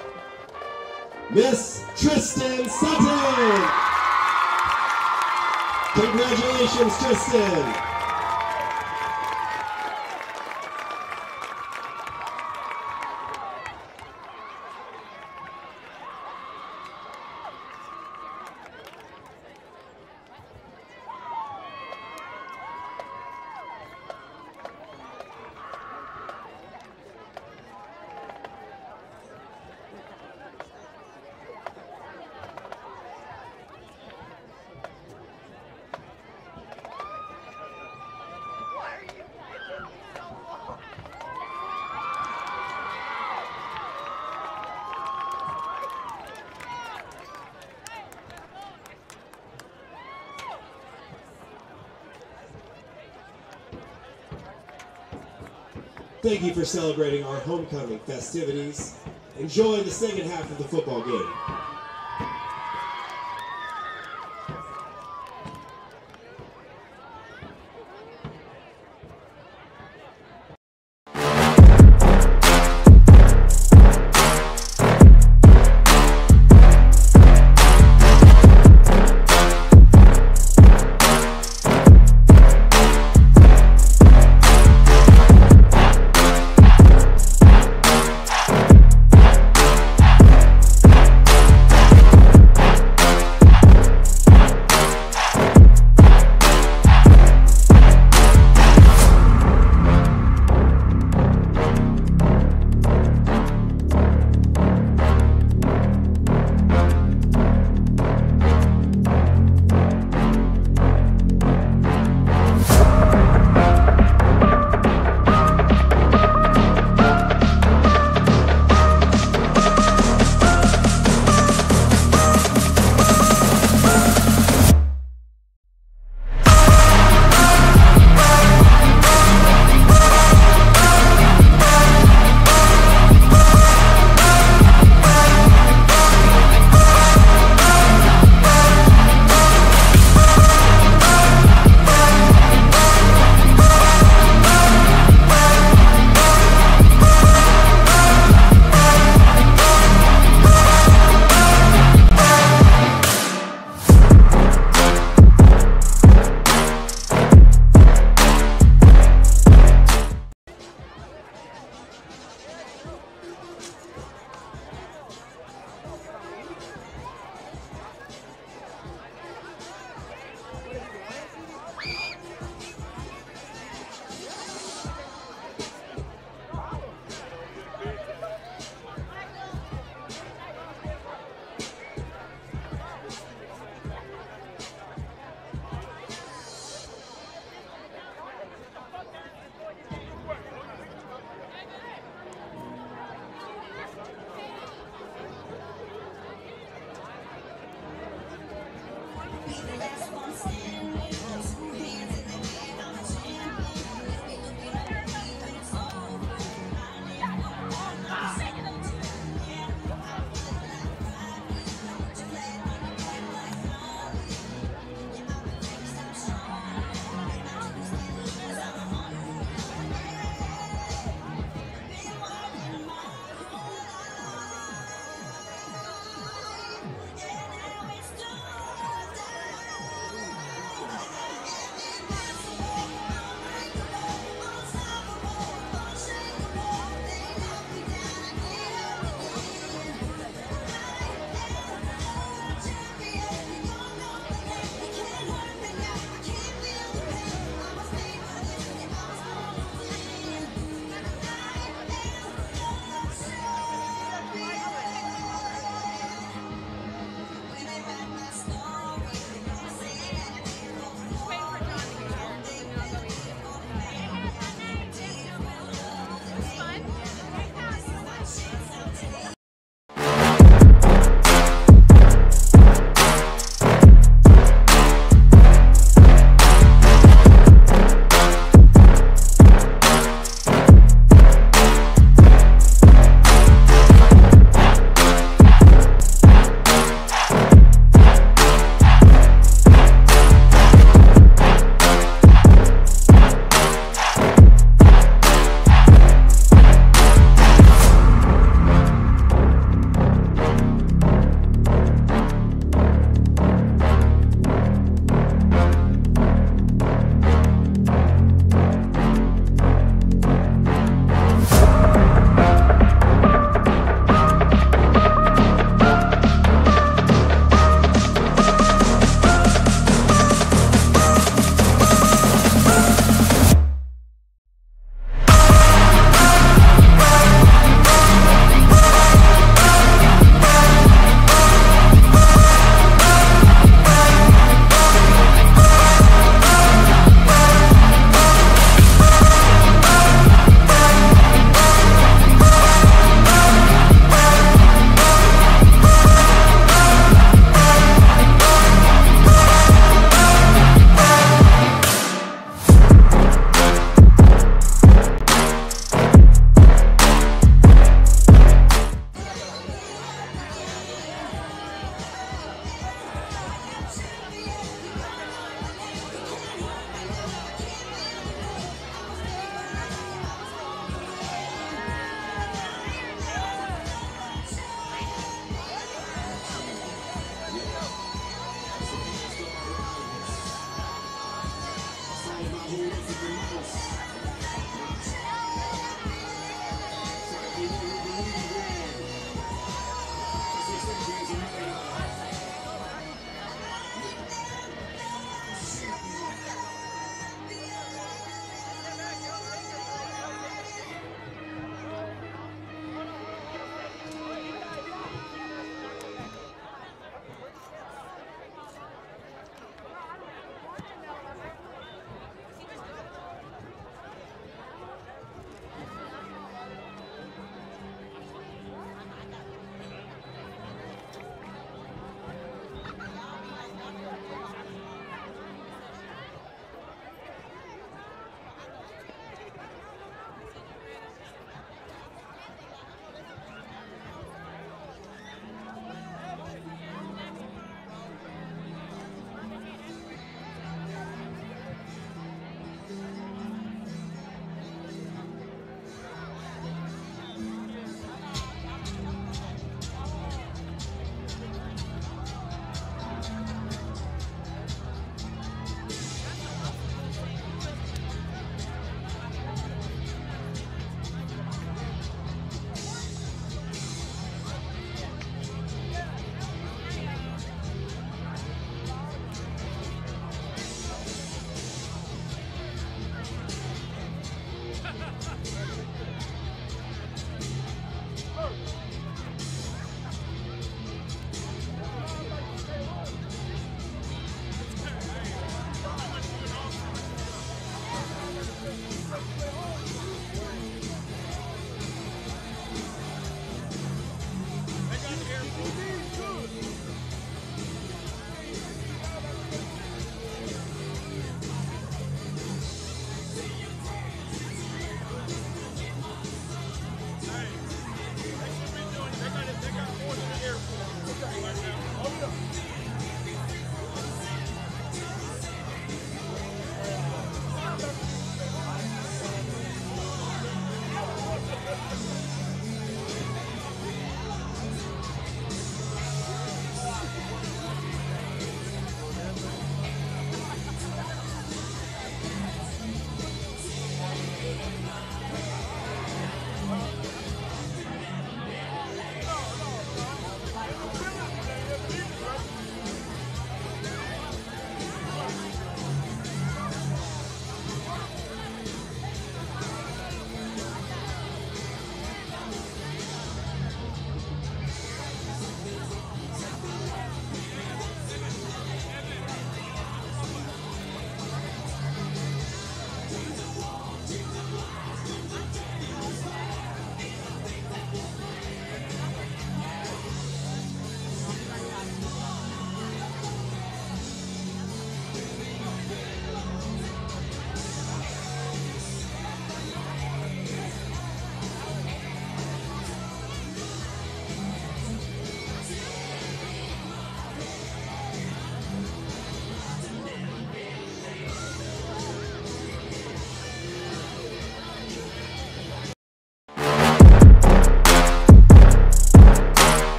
Miss Tristan Sutton! Congratulations, Tristan! Thank you for celebrating our homecoming festivities. Enjoy the second half of the football game.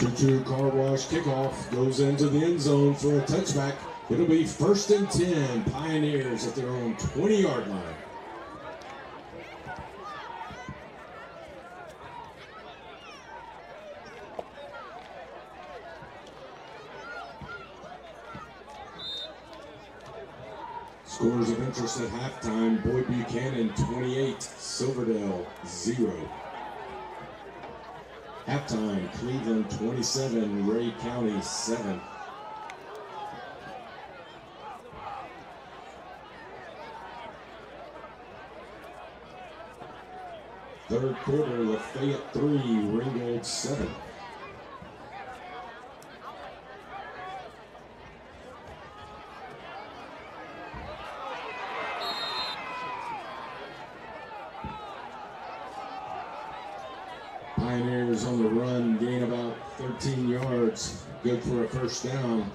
Two-two car wash kickoff goes into the end zone for a touchback. It'll be first and 10 Pioneers at their own 20-yard line. Scores of interest at halftime, Boyd Buchanan 28, Silverdale 0. Halftime, Cleveland 27, Rhea County 7. Third quarter, Lafayette 3, Ringgold 7. Pioneers on the run, gain about 13 yards. Good for a first down.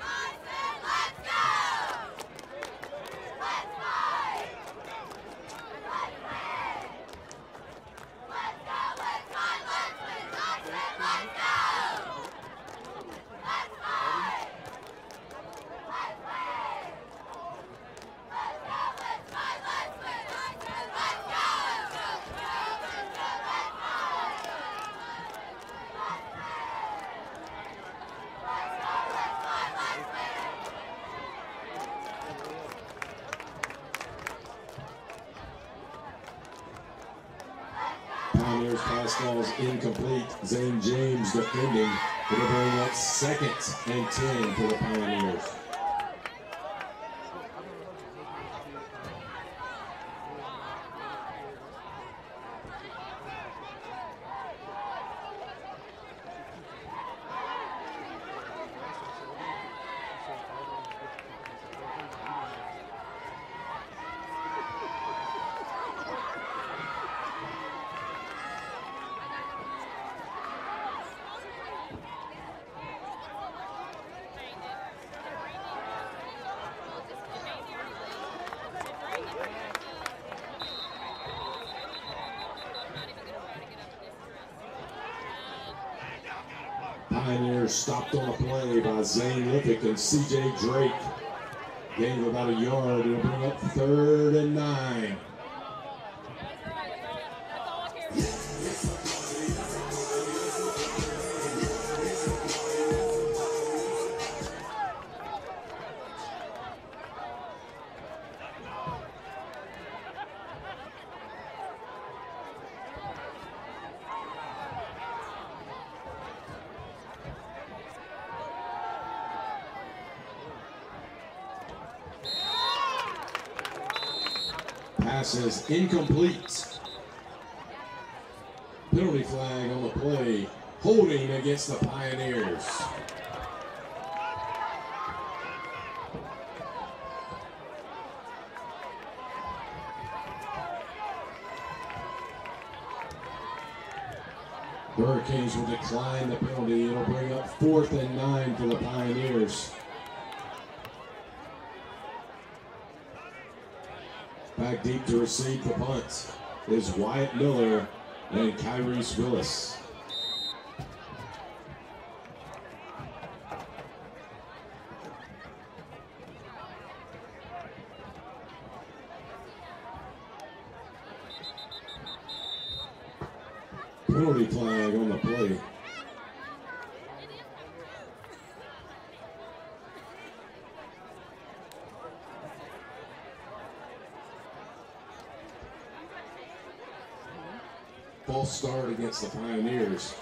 Heisman, let's go! Let's fight! Let's win! Let's go, let's fight, let's win! Heisman, let's go! Let's fight! Let's win! Let's go, let's fight, let's win! Heisman, let's go! Let's go, let's go, let's go, let's fight! Let's win! Let's go, let's fight, let's win! Incomplete. Zane James defending. It'll bring second and 10 for the. Pioneers stopped on a play by Lippick and CJ Drake. Gain of about a yard. It'll bring up third and nine. Incomplete. Penalty flag on the play. Holding against the Pioneers. Hurricanes will decline the penalty. It'll bring up fourth and nine for the Pioneers. Back deep to receive the punt is Wyatt Miller and Kyrese Willis. Penalty flag on the play. False start against the Pioneers.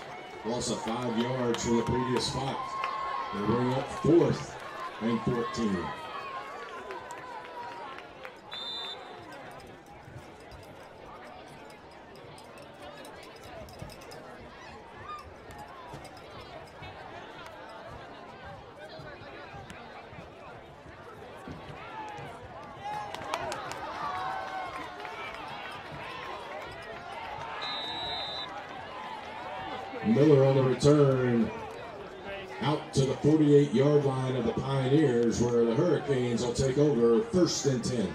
Loss of five yards from the previous spot. They bring up fourth and 14. Miller on the return out to the 48 yard line of the Pioneers where the Hurricanes will take over first and 10.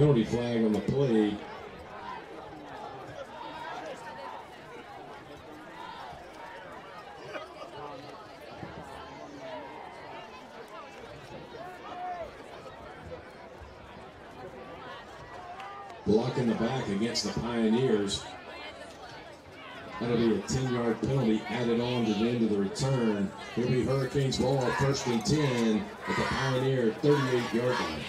Penalty flag on the play. Block in the back against the Pioneers. That'll be a 10 yard penalty added on to the end of the return. It'll be Hurricanes ball first and 10 at the Pioneer 38 yard line.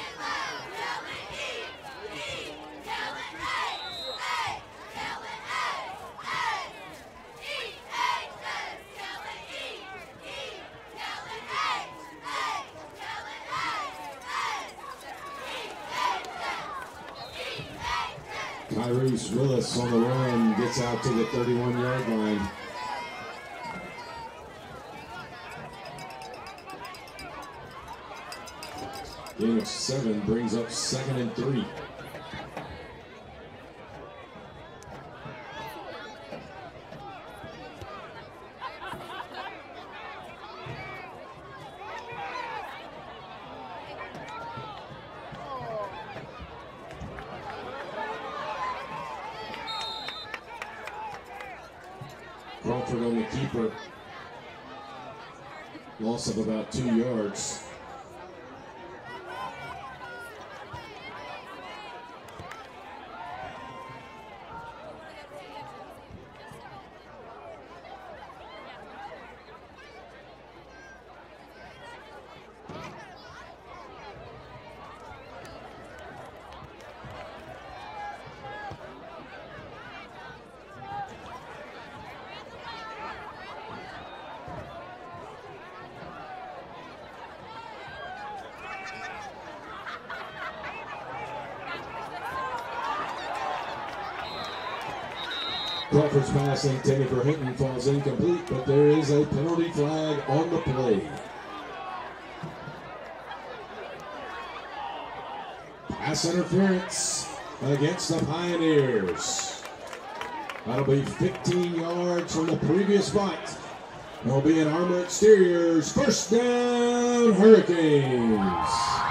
On the run gets out to the 31 yard line. Gain of seven brings up second and three. Crawford on the keeper. Loss of about two yards. Crawford's pass intended for Hinton falls incomplete, but there is a penalty flag on the play. Pass interference against the Pioneers. That'll be 15 yards from the previous spot. It'll be an Armor Exteriors first down Hurricanes.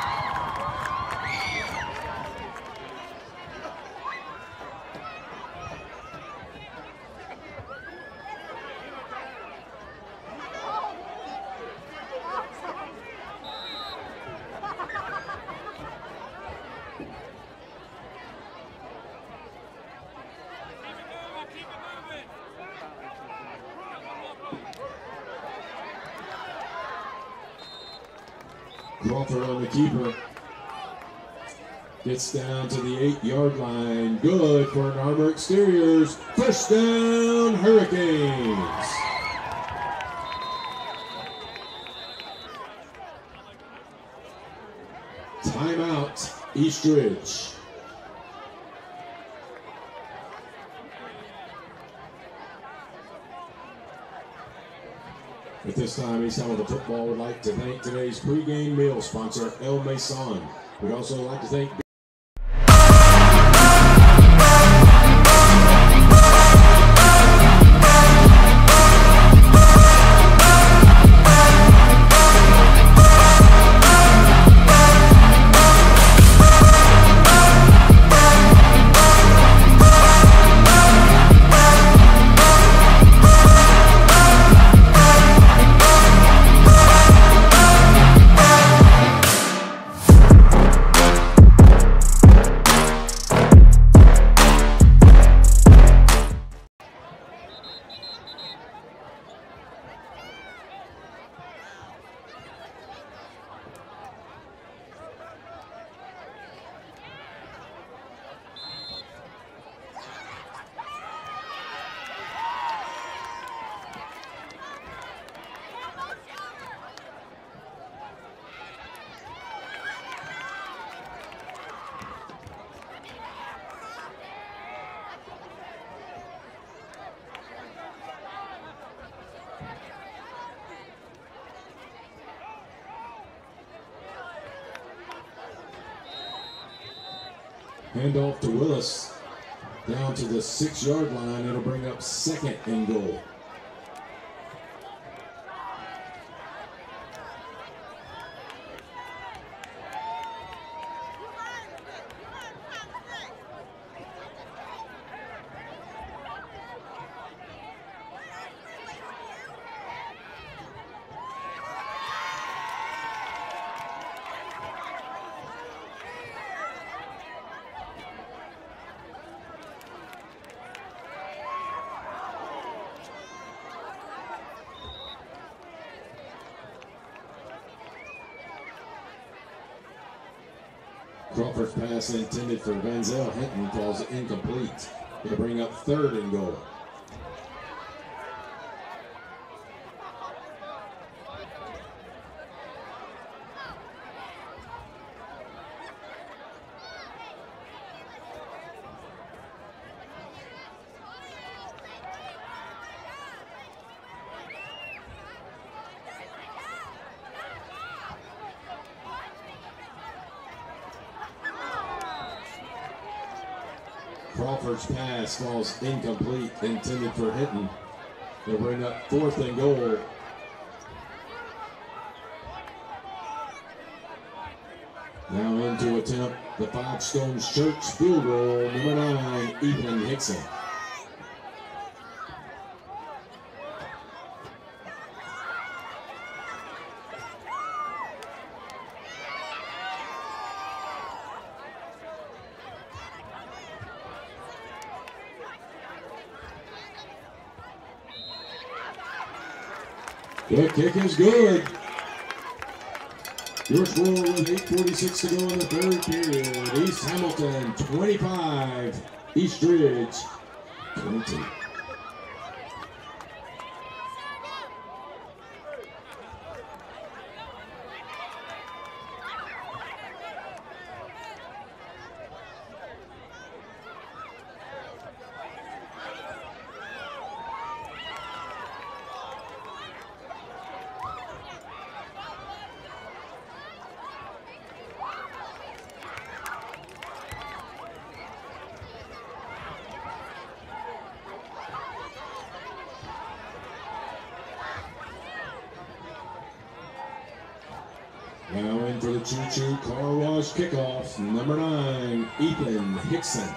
Crawford on the keeper. Gets down to the eight yard line. Good for an Armor Exteriors. First down, Hurricanes. Timeout, East Ridge. At this time, East Hamilton Football would like to thank today's pregame meal sponsor, El Mason. We'd also like to thank Hand off to Willis. Down to the six yard line. It'll bring up second and goal. Crawford's pass intended for Vanzel Hinton falls incomplete. It'll bring up third and goal. Falls incomplete, intended for Hinton. They'll bring up fourth and goal. Now into attempt the Five Stones Church field goal, number nine, Ethan Hickson. The kick is good. Your score with 8.46 to go in the third period. East Hamilton 25, East Ridge 20. Now in for the Choo Choo Car Wash kickoff, number nine, Ethan Hickson.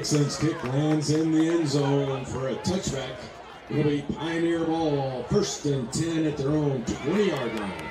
Hickson's kick lands in the end zone for a touchback. It'll be Pioneer ball, first and 10 at their own 20 yard line.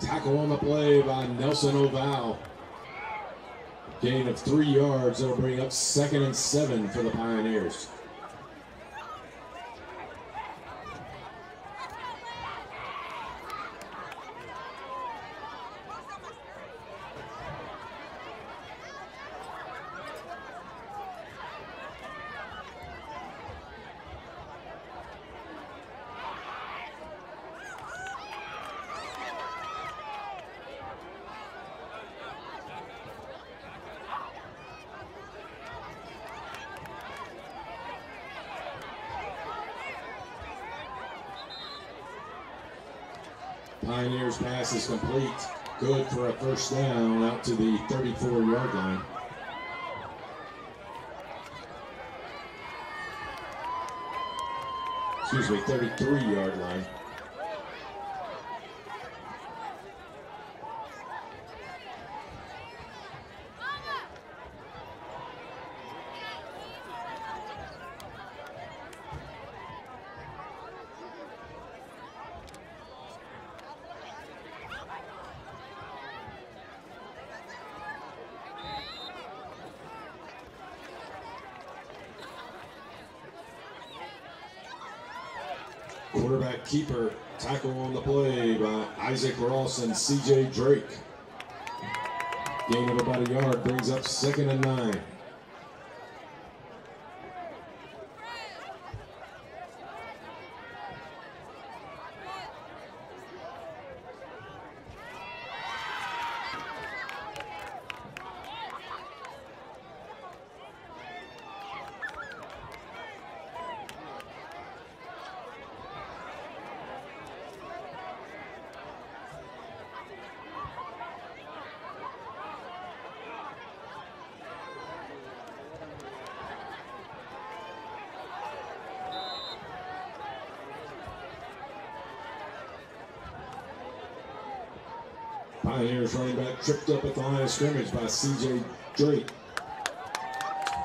Tackle on the play by Oval. Gain of three yards. It'll bring up second and seven for the Pioneers. Pioneers pass is complete. Good for a first down out to the 34 yard line. excuse me, 33 yard line. Quarterback keeper tackle on the play by Isaac Ross and CJ Drake. Gain of about a yard brings up second and nine. Pioneers running back tripped up at the line of scrimmage by CJ Drake.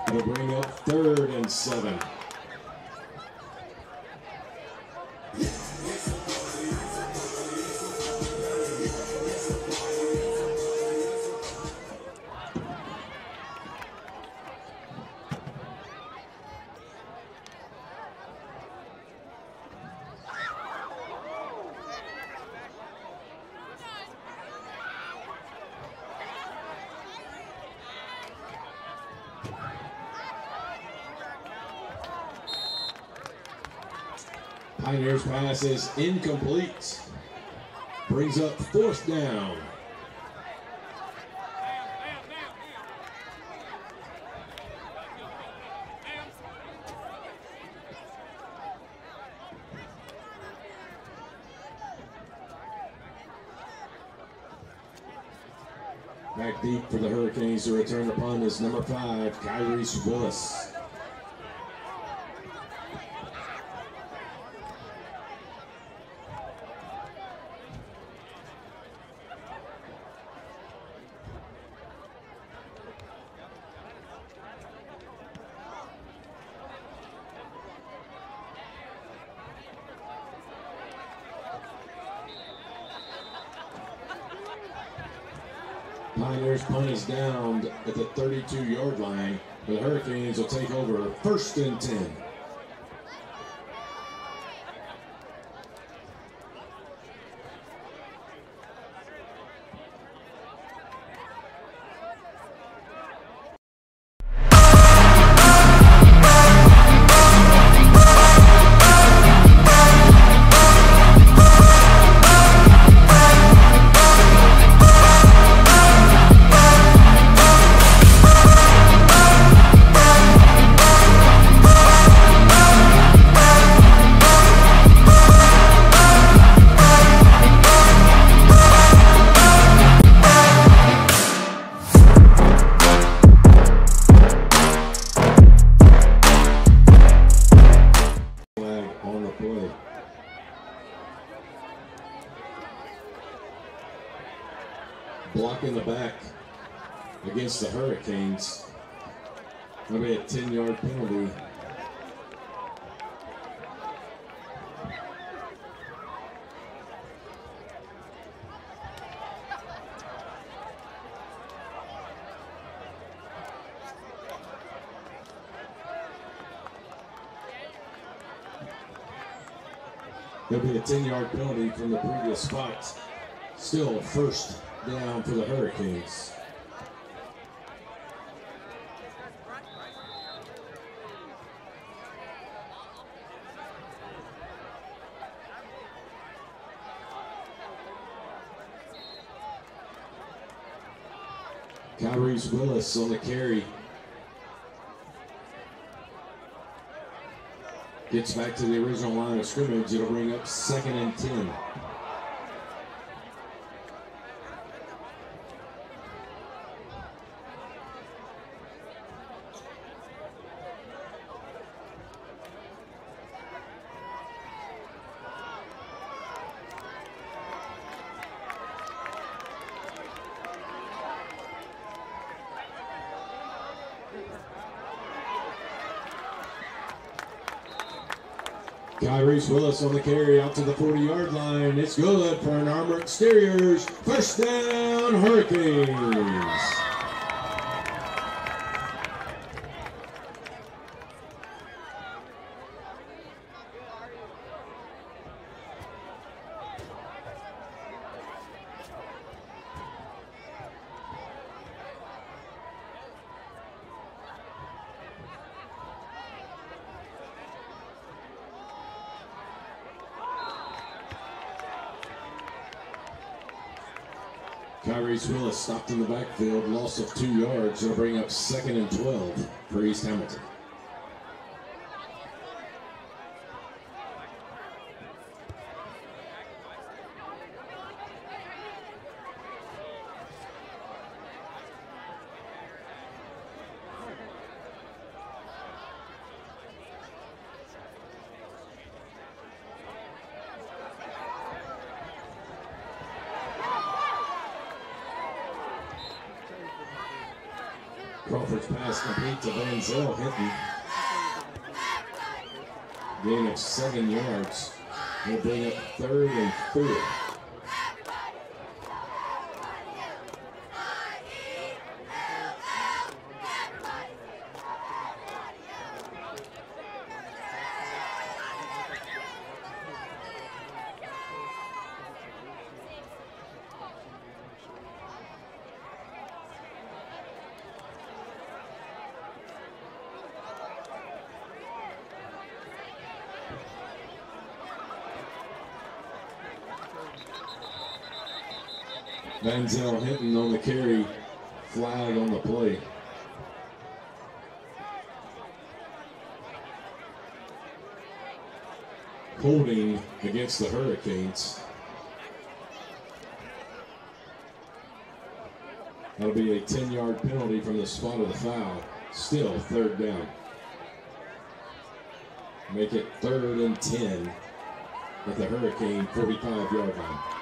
It'll bring up third and seven. Is incomplete. Brings up fourth down. Back deep for the Hurricanes to return punt is number five, Kyrese Willis. Pioneers punt is down at the 32 yard line. The Hurricanes will take over first and 10. Penalty. There'll be a 10 yard penalty from the previous spot. Still first down for the Hurricanes. Kyrese Willis on the carry. Gets back to the original line of scrimmage. It'll bring up second and 10. Kyrese Willis on the carry out to the 40 yard line. It's good for an Armor Exteriors. First down, Hurricanes. Kyrese Willis stopped in the backfield, loss of two yards. It'll bring up second and 12 for East Hamilton. Crawford's pass Zell Hinton. Gain of seven yards. He'll bring up third and four. Manziel Hinton on the carry, flag on the play. Holding against the Hurricanes. That'll be a 10 yard penalty from the spot of the foul. Still third down. Make it third and 10 at the Hurricane 45 yard line.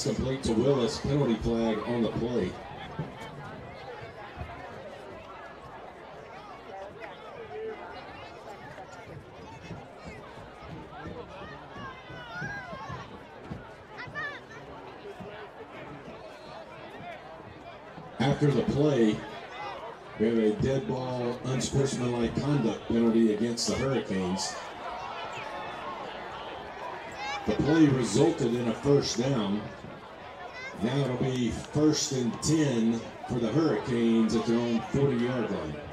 Pass complete to Willis. Penalty flag on the play. After the play, we have a dead ball, unsportsmanlike conduct penalty against the Hurricanes. The play resulted in a first down. Now it'll be first and 10 for the Hurricanes at their own 40 yard line.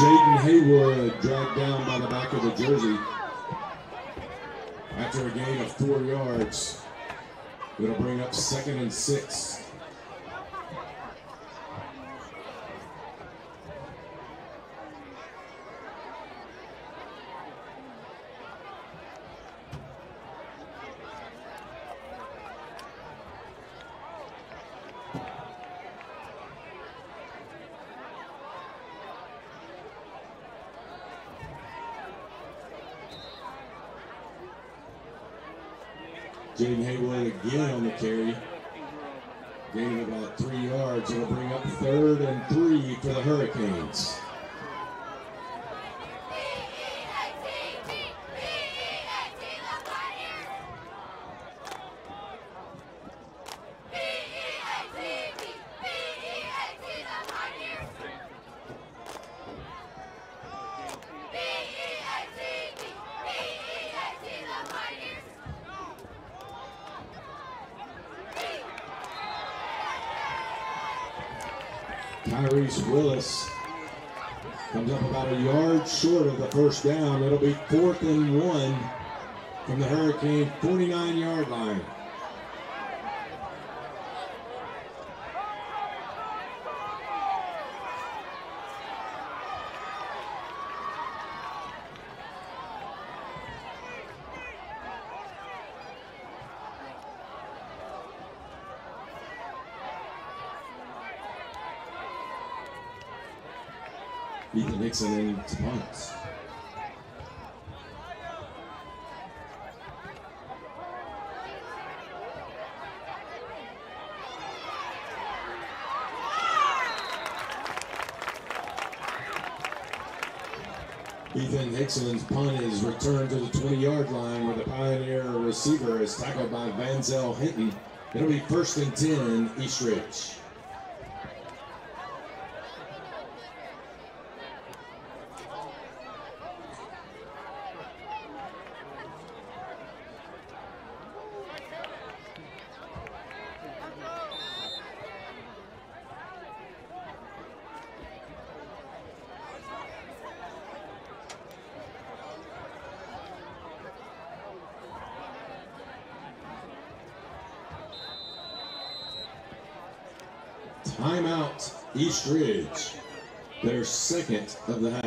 Jaden Haywood dragged down by the back of the jersey after a gain of four yards. It'll bring up second and six. Jaden Haywood again on the carry. Gaining about three yards. It'll bring up third and three for the Hurricanes. Tyrese Willis comes up about a yard short of the first down. It'll be fourth and one from the Hurricane 49 yard line. Ethan Hickson in punt. Ethan Hickson's punt is returned to the 20 yard line where the Pioneer receiver is tackled by Vanzel Hinton. It'll be first and 10 East Ridge. Timeout, East Ridge. Their second of the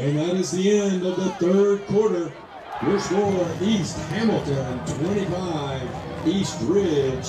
And that is the end of the third quarter. Your score, East Hamilton 25, East Ridge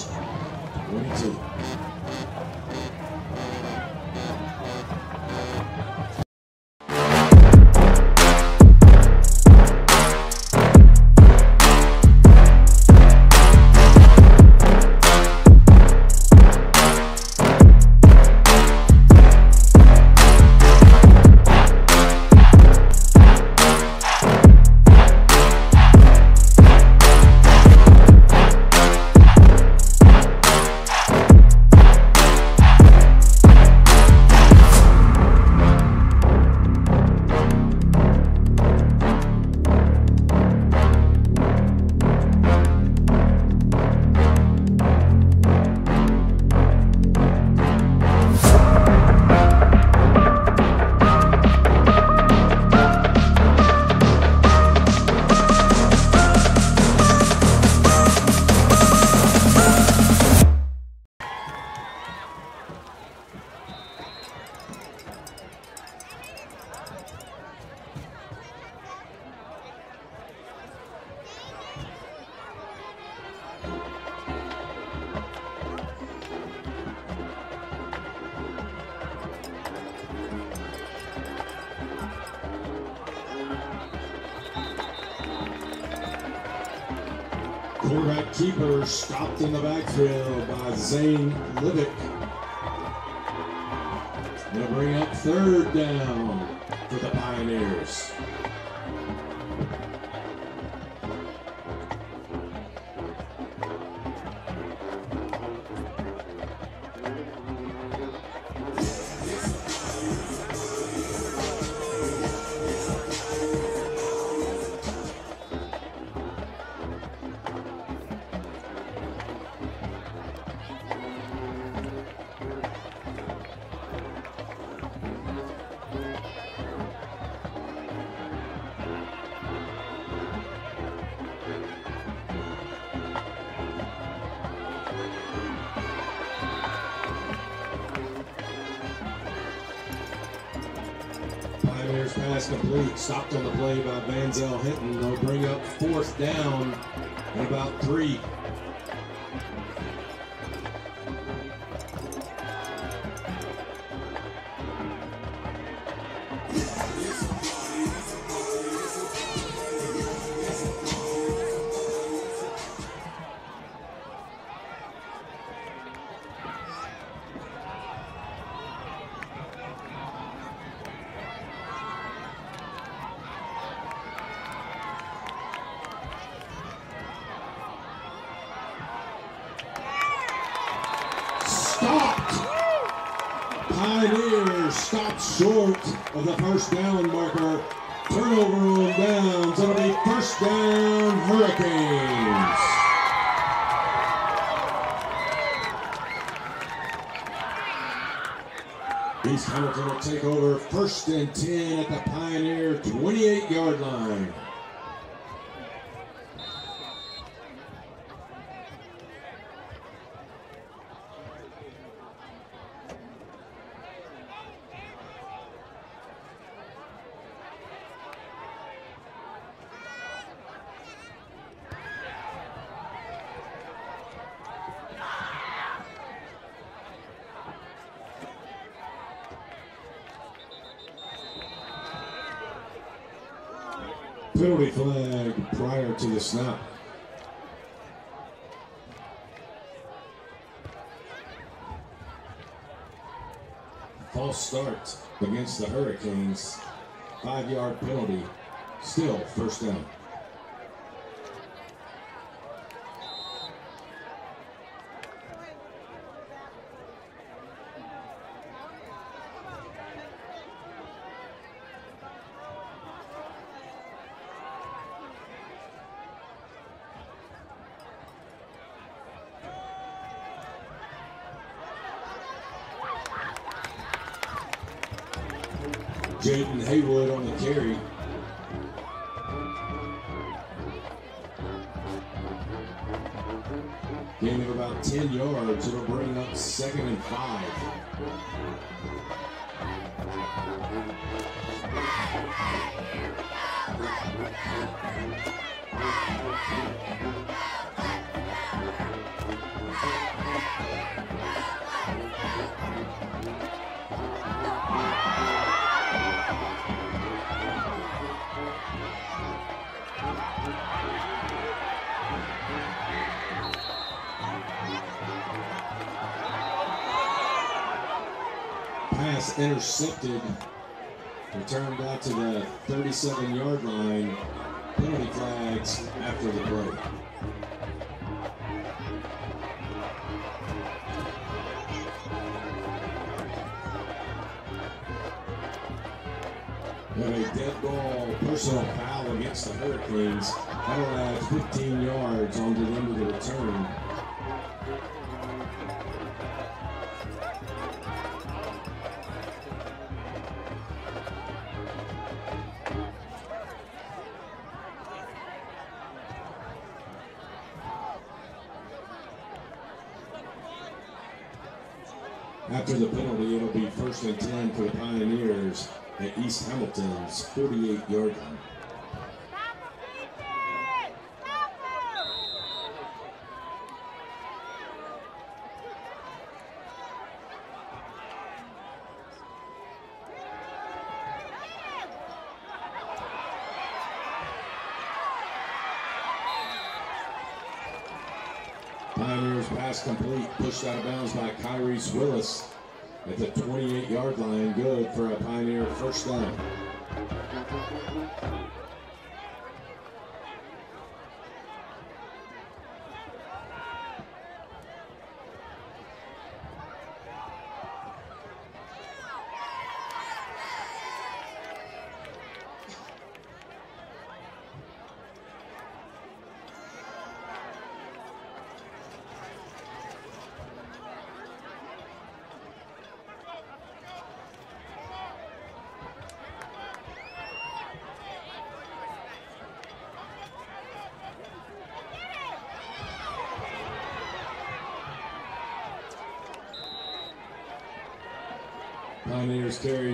by Vanzel Hinton. Short of the first down marker. Turnover on downs. It'll be first down Hurricanes. East Hamilton will take over first and 10 at the Pioneer 28 yard line. Penalty flag prior to the snap. False start against the Hurricanes. Five yard penalty. Still first down. Intercepted. Returned out to the 37 yard line. Penalty flags after the. We have a dead ball personal foul against the Hurricanes. That'll add 15 yards onto the end of the return. After the penalty, it'll be first and 10 for the Pioneers at East Hamilton's 48 yard line. pass complete, pushed out of bounds by Kyrese Willis at the 28 yard line. Good for a Pioneer first down.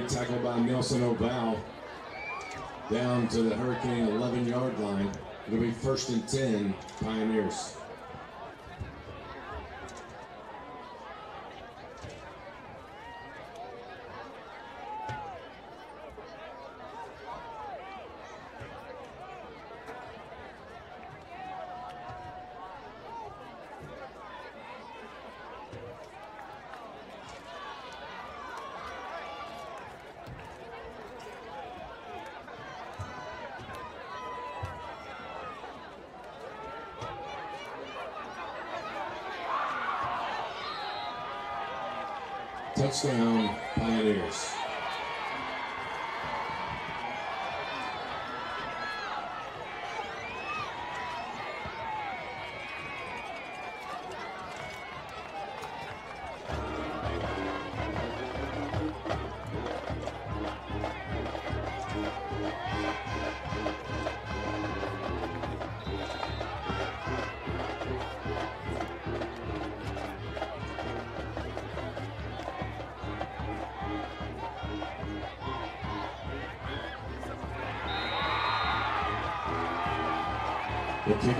Tackled by Nelson Oval. Down to the Hurricane 11 yard line. It'll be first and 10, Pioneers.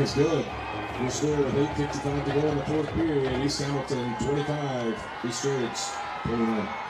Is good. We'll score with 8.55 to go in the fourth period. East Hamilton 25, East Ridge 21.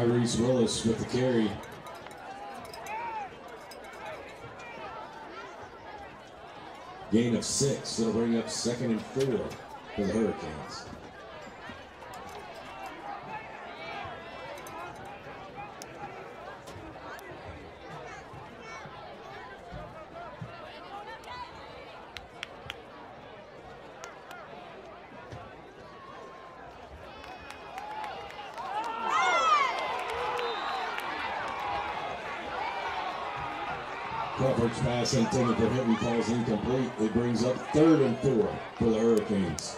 Kyrese Willis with the carry. Gain of six. It'll bring up second and four for the Hurricanes. Crawford's pass intended for Hinton falls incomplete. It brings up third and four for the Hurricanes.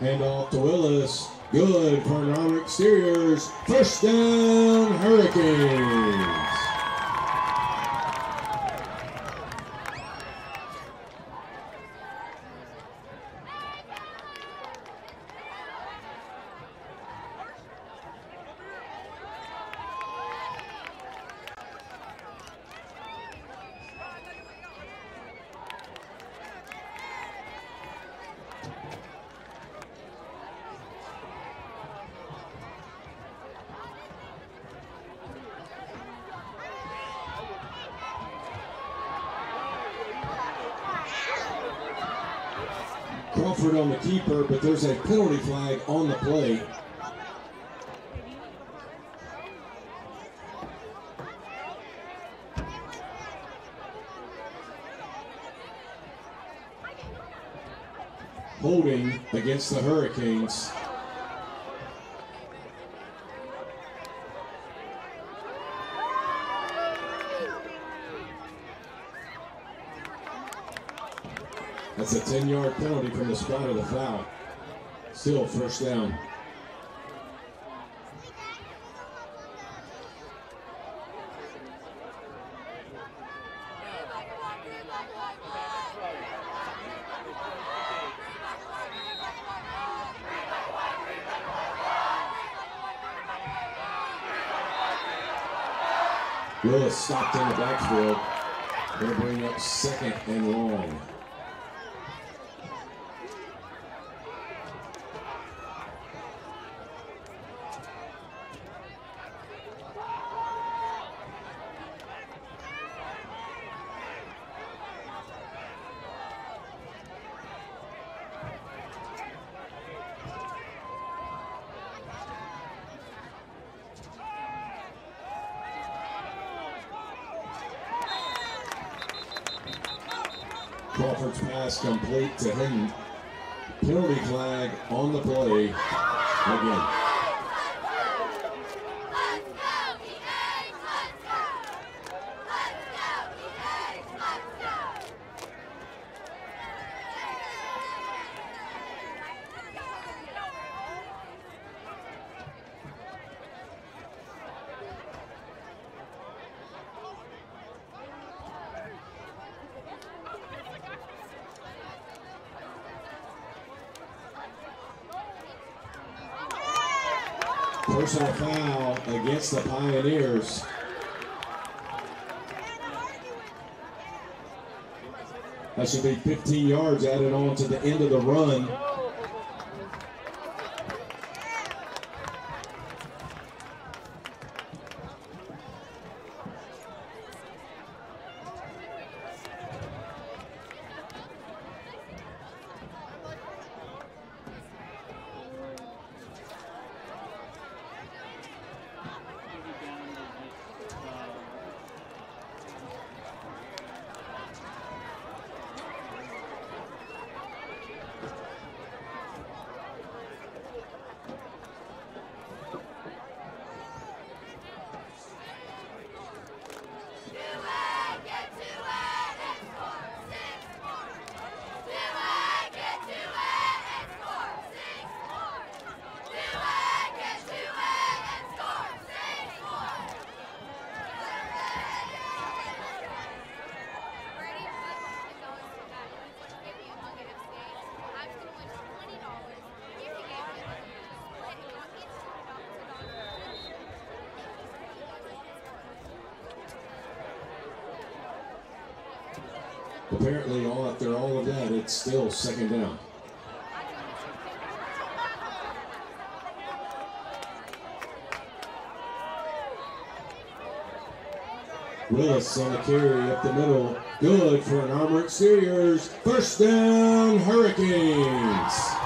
Handoff to Willis. Good for Exteriors. First down, Hurricanes. Crawford on the keeper, but there's a penalty flag on the play. Holding against the Hurricanes. That's a 10 yard penalty from the spot of the foul. Still first down. Willis stopped in the backfield. They'll bring up second and long. Crawford's pass complete to Hinton. Penalty flag on the play again. Let's go, Eagles! Let's go! Let's go, Eagles! Let's go! Personal foul against the Pioneers. That should be 15 yards added on to the end of the run. Do it! Get to it! And score six more! Do it! Get to it! And score six more! Do it! Get to it! And score six more! Brady was going to that. He was going to give me a nugget of steak. I was going to win twenty dollars. If he gave me a nugget, split it on each Apparently, all after all of that, it's still second down. Willis on the carry up the middle. Good for an Armor Exteriors. First down, Hurricanes.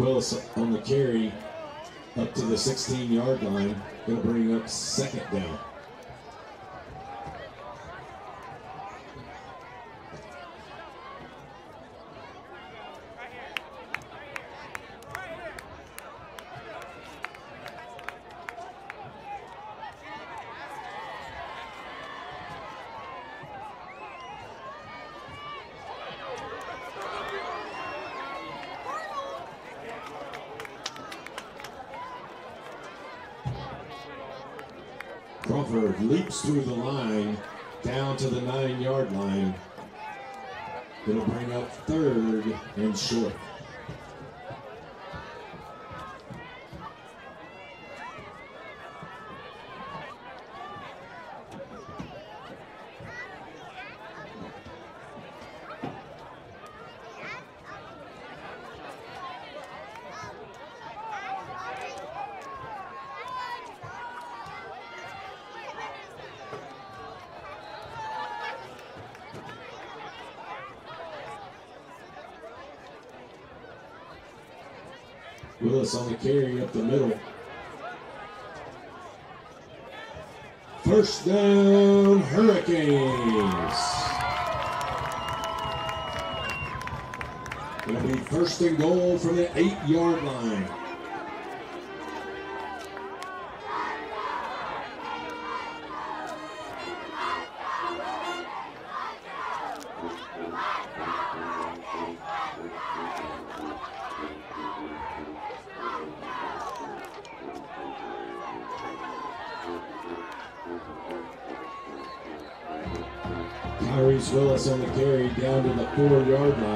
Willis on the carry up to the 16 yard line. Going to bring up second down. Crawford leaps through the line down to the nine yard line. It'll bring up third and short. Willis on the carry up the middle. First down, Hurricanes. It'll be first and goal from the eight yard line. Four yard line.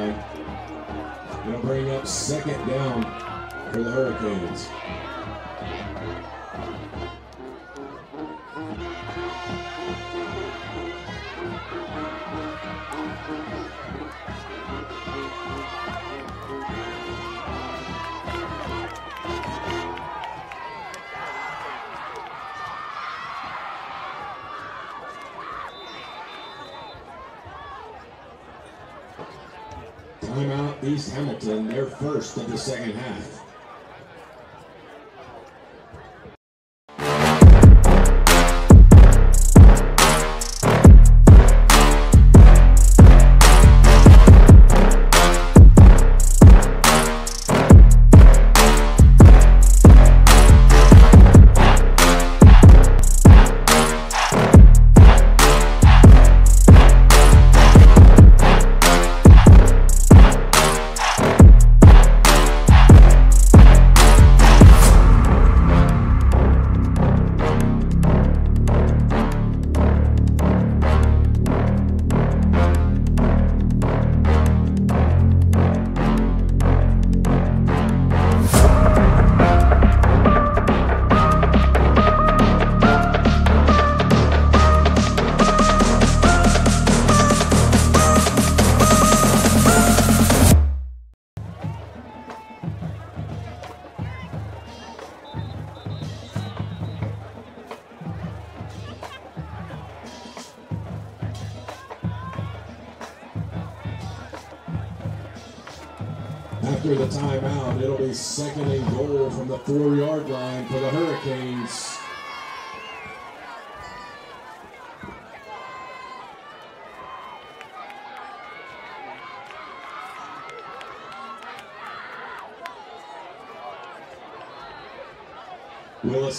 The second half.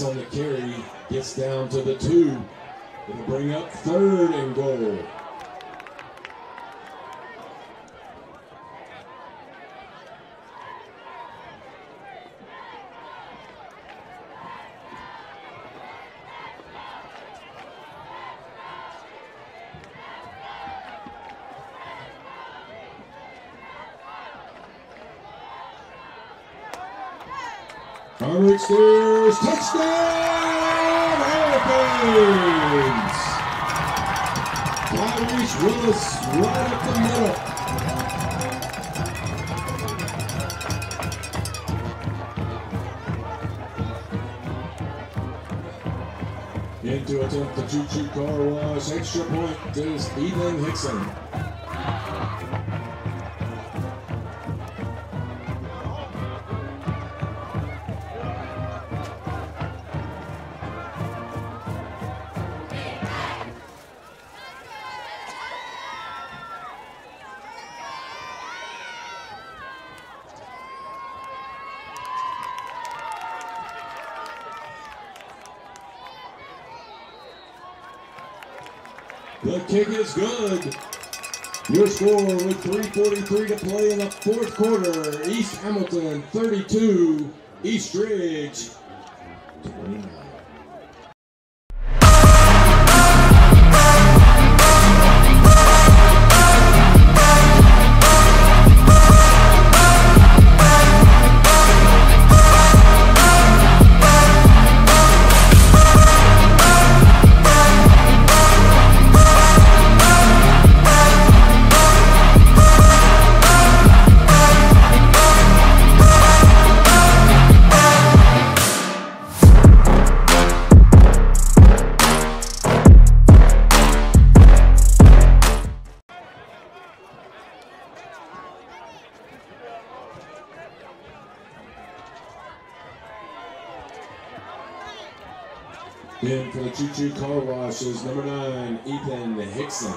On the carry gets down to the two. Extra point is Ethan Hickson. Kick is good. Your score with 3.43 to play in the fourth quarter. East Hamilton 32, East In for the uh, Choo Choo Car Wash is number nine, Ethan Hickson.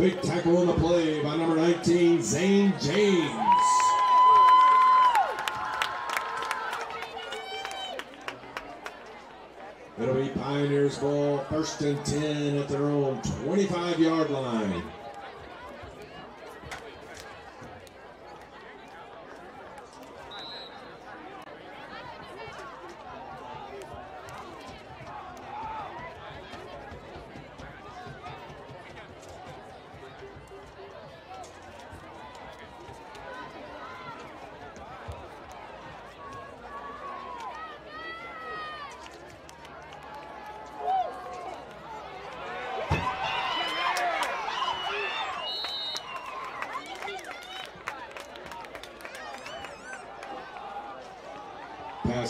Big tackle on the play by number 19, Zane James. It'll be Pioneers ball, first and 10 at their own 25 yard line.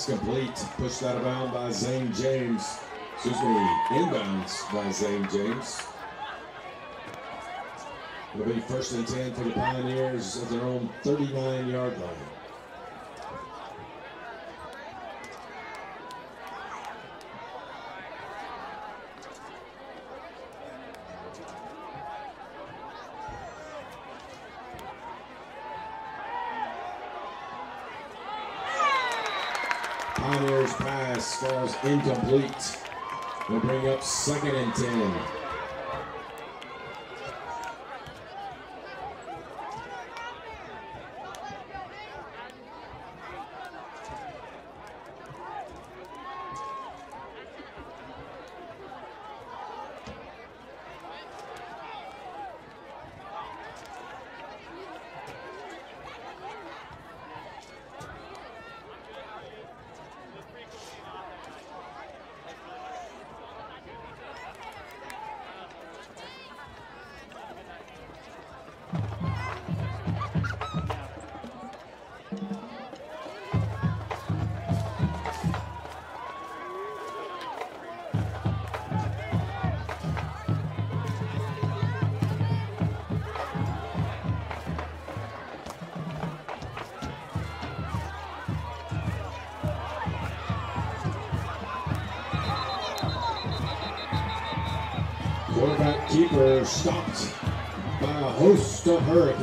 Complete, pushed out of bounds by Zane James. Excuse me, inbounds by Zane James. It'll be first and 10 for the Pioneers at their own 39 yard line. Pioneers pass falls incomplete. Will bring up second and 10. Stopped by a host of Hurricanes.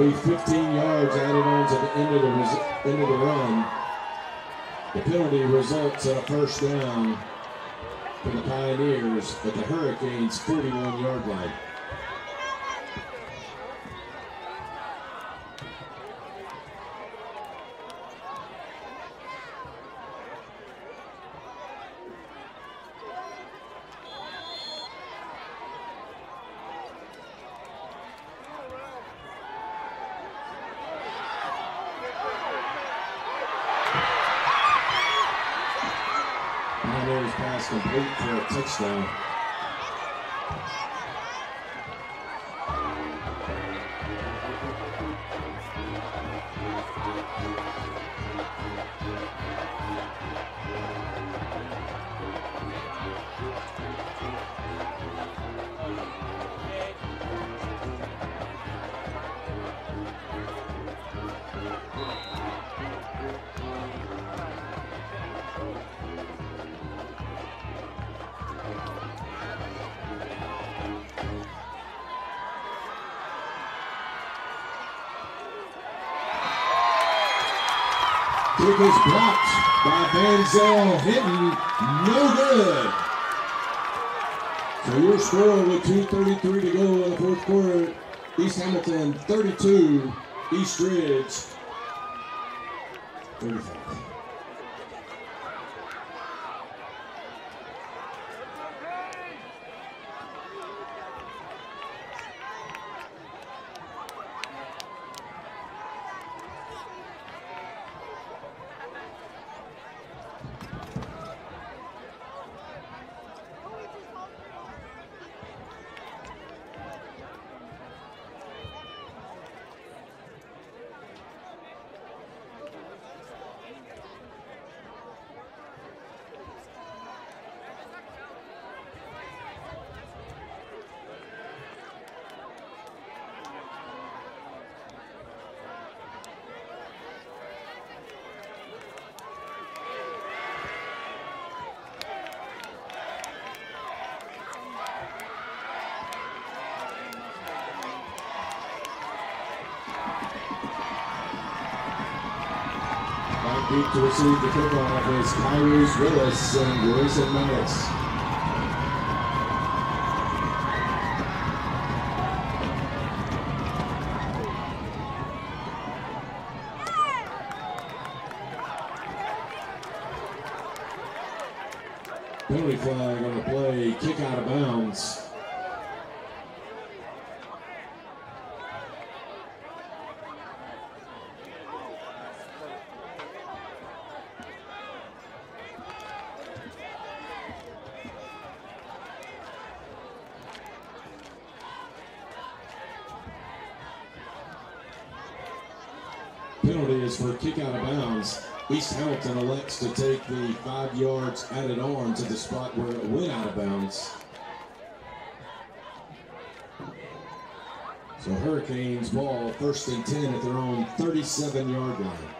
Be 15 yards added on to the end of the end of the run. The penalty results in a first down for the Pioneers at the Hurricanes' 41 yard line. Is blocked by Banzel, hitting no good. So your score with 2.33 to go in the fourth quarter, East Hamilton 32, East Ridge to receive the kickoff is Kyrus Willis and Grayson Maddox. Penalty flag on the play, kick out of bounds. Penalty is for kick out of East Hamilton elects to take the five yards added on to the spot where it went out of bounds. So Hurricanes ball first and 10 at their own 37 yard line.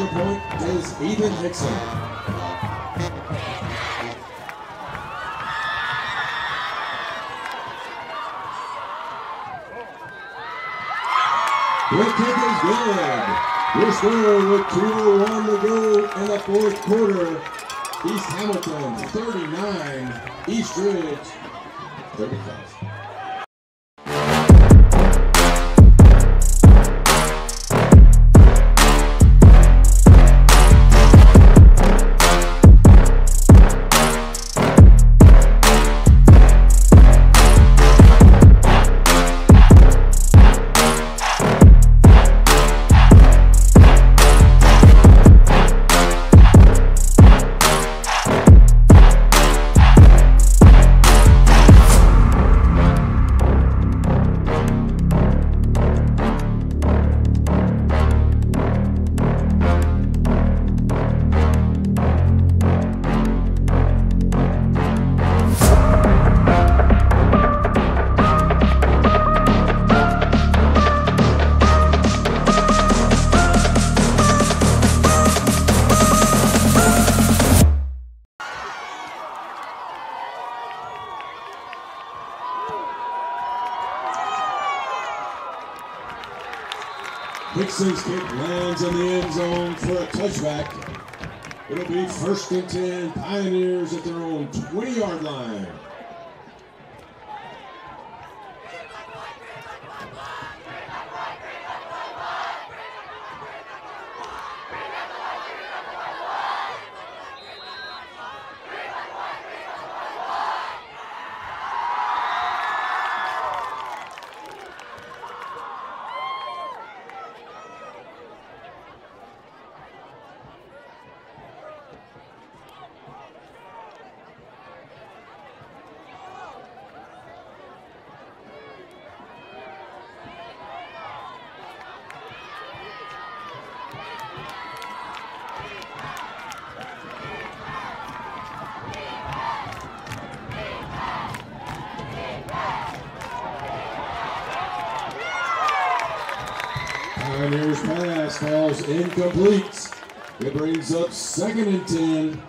Extra point is Ethan Hickson. The kick is good. Your score with 2.01 to go in the fourth quarter. East Hamilton 39, East Ridge It brings up second and 10.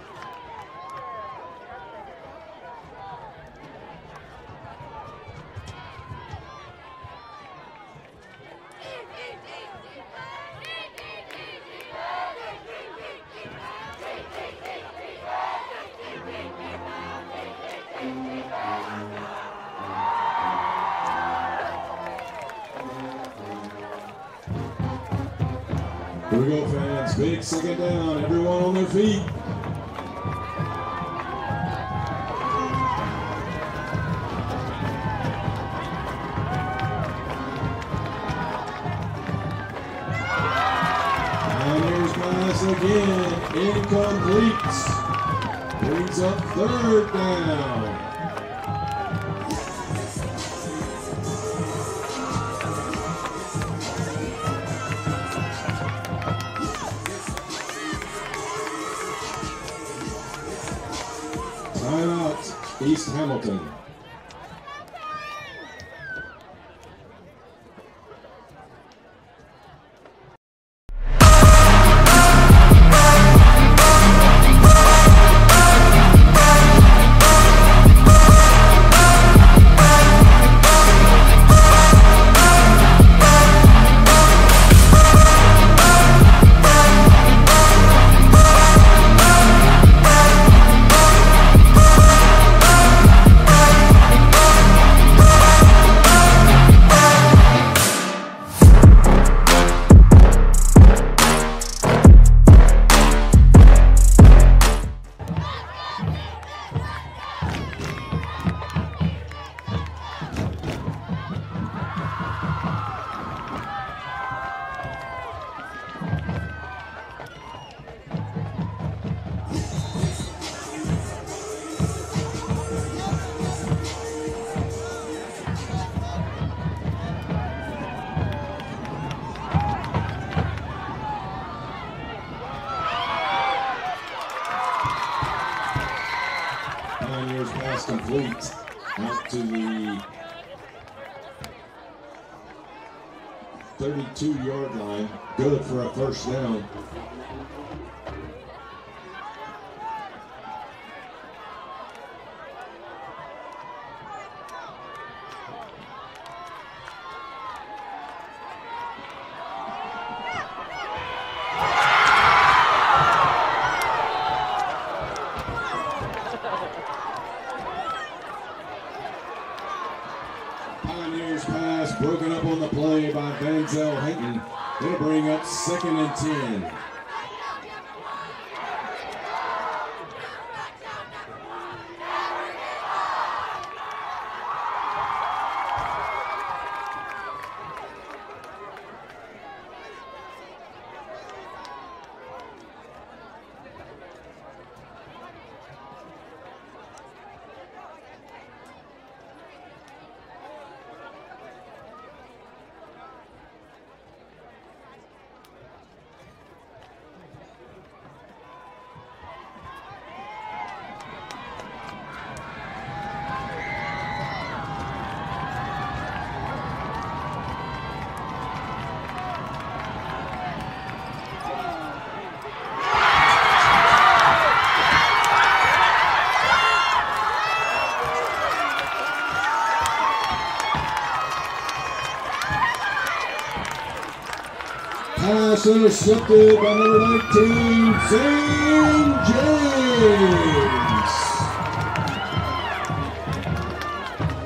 Pass intercepted by number 19, Zane James.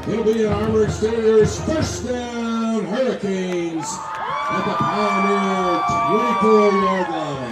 It'll be an Armor Exteriors first down Hurricanes at the Pioneer 24 yard line.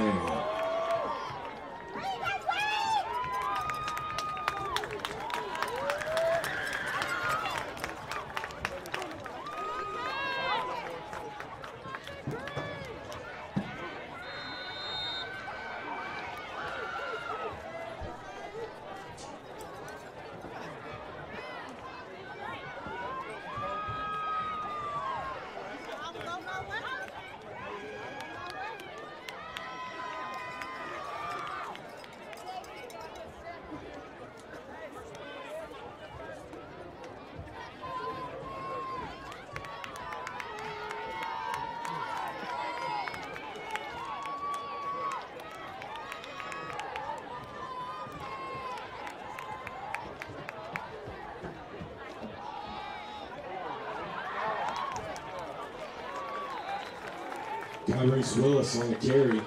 Tyrese Willis on the carry.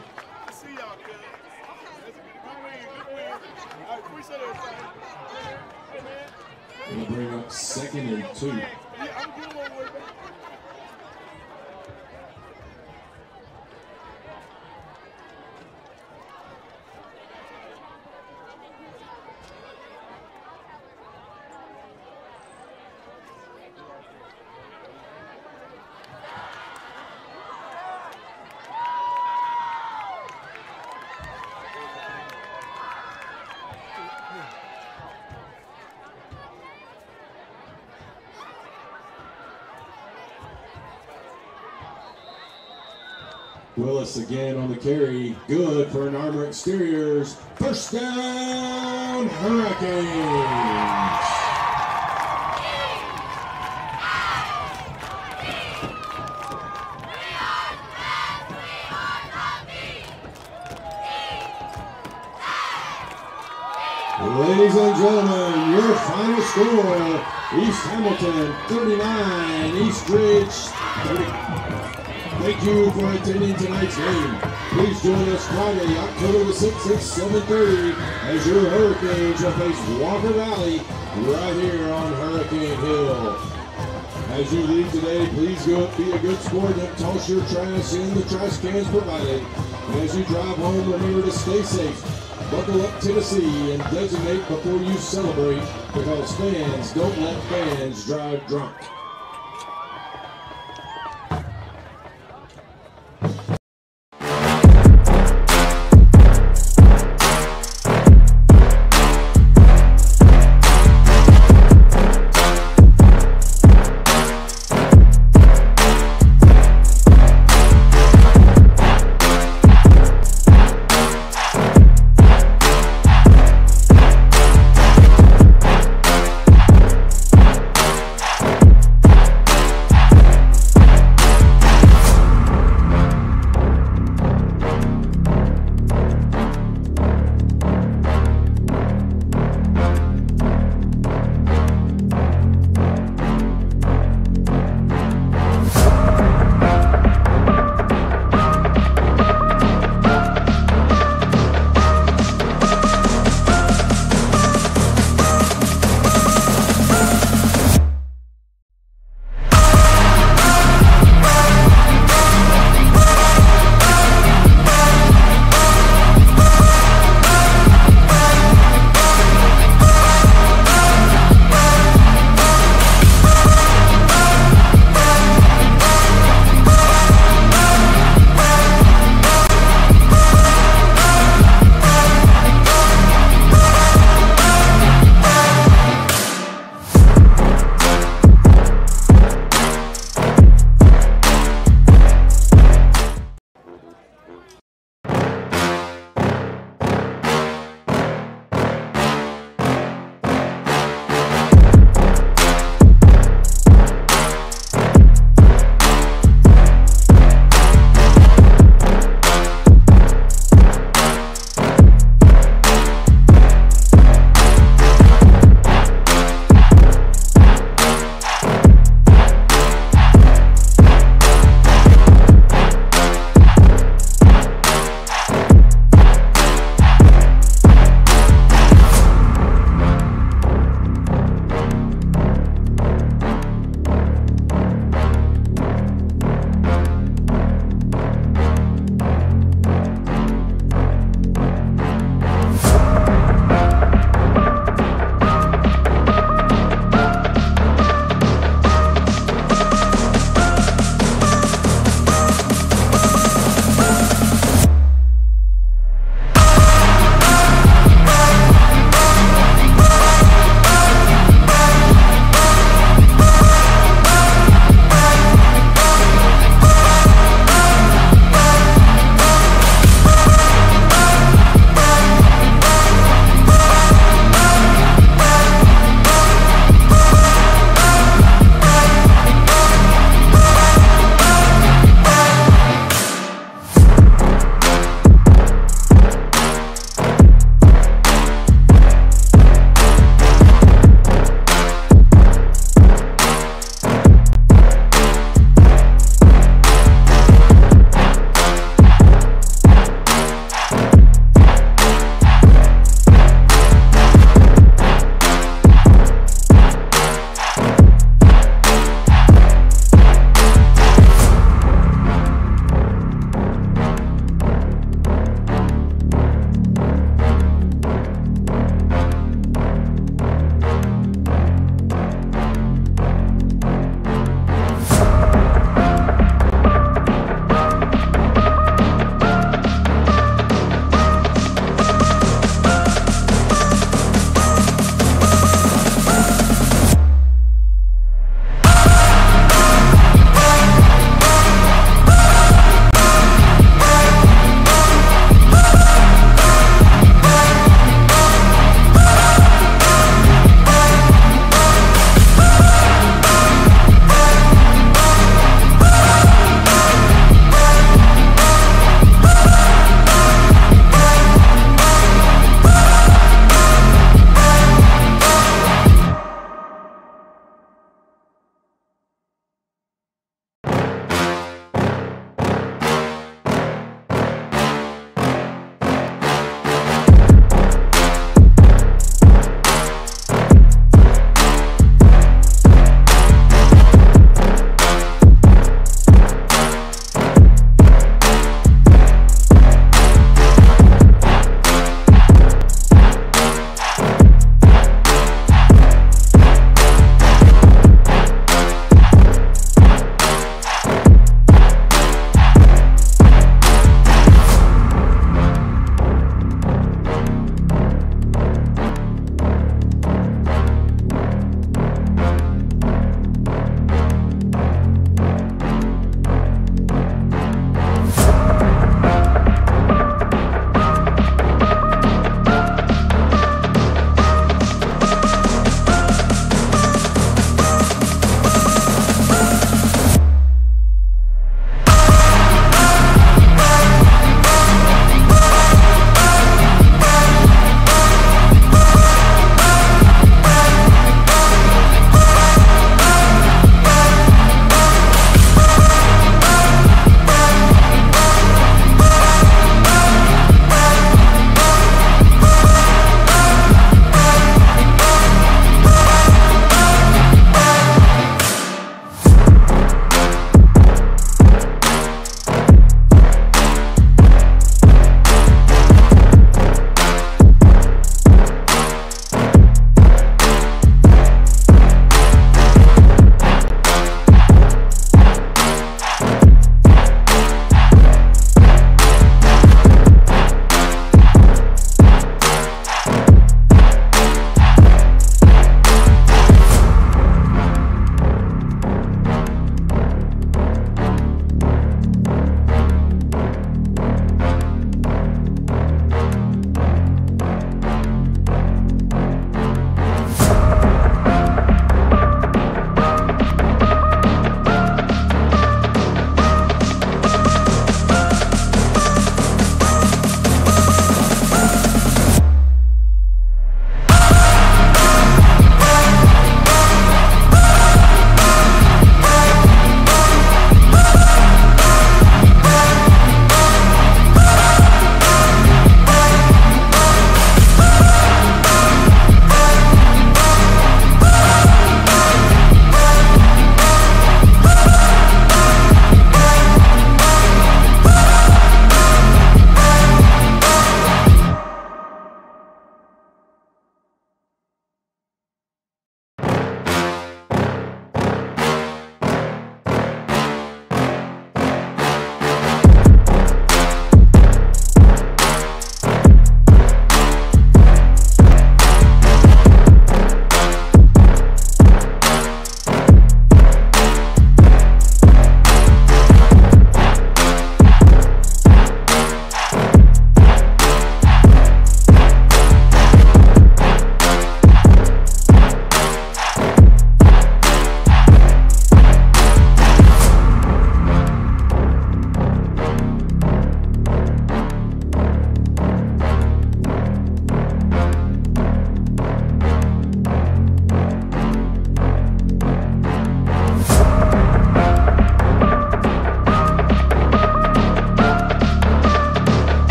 See y'all, kid. Good win, good win. I appreciate everything. Hey, man. It'll bring up second and two. Yeah, I'm good one with it. Willis again on the carry. Good for an Armor Exteriors. First down, Hurricanes. Ladies and gentlemen, your final score East Hamilton 39, East Ridge 30. Thank you for attending tonight's game. Please join us Friday, October the 6th at 7.30 as your Hurricanes will face Walker Valley right here on Hurricane Hill. As you leave today, please go be a good sport and toss your trash in the trash cans provided. And as you drive home, remember to stay safe. Buckle up Tennessee and designate before you celebrate because fans don't let fans drive drunk.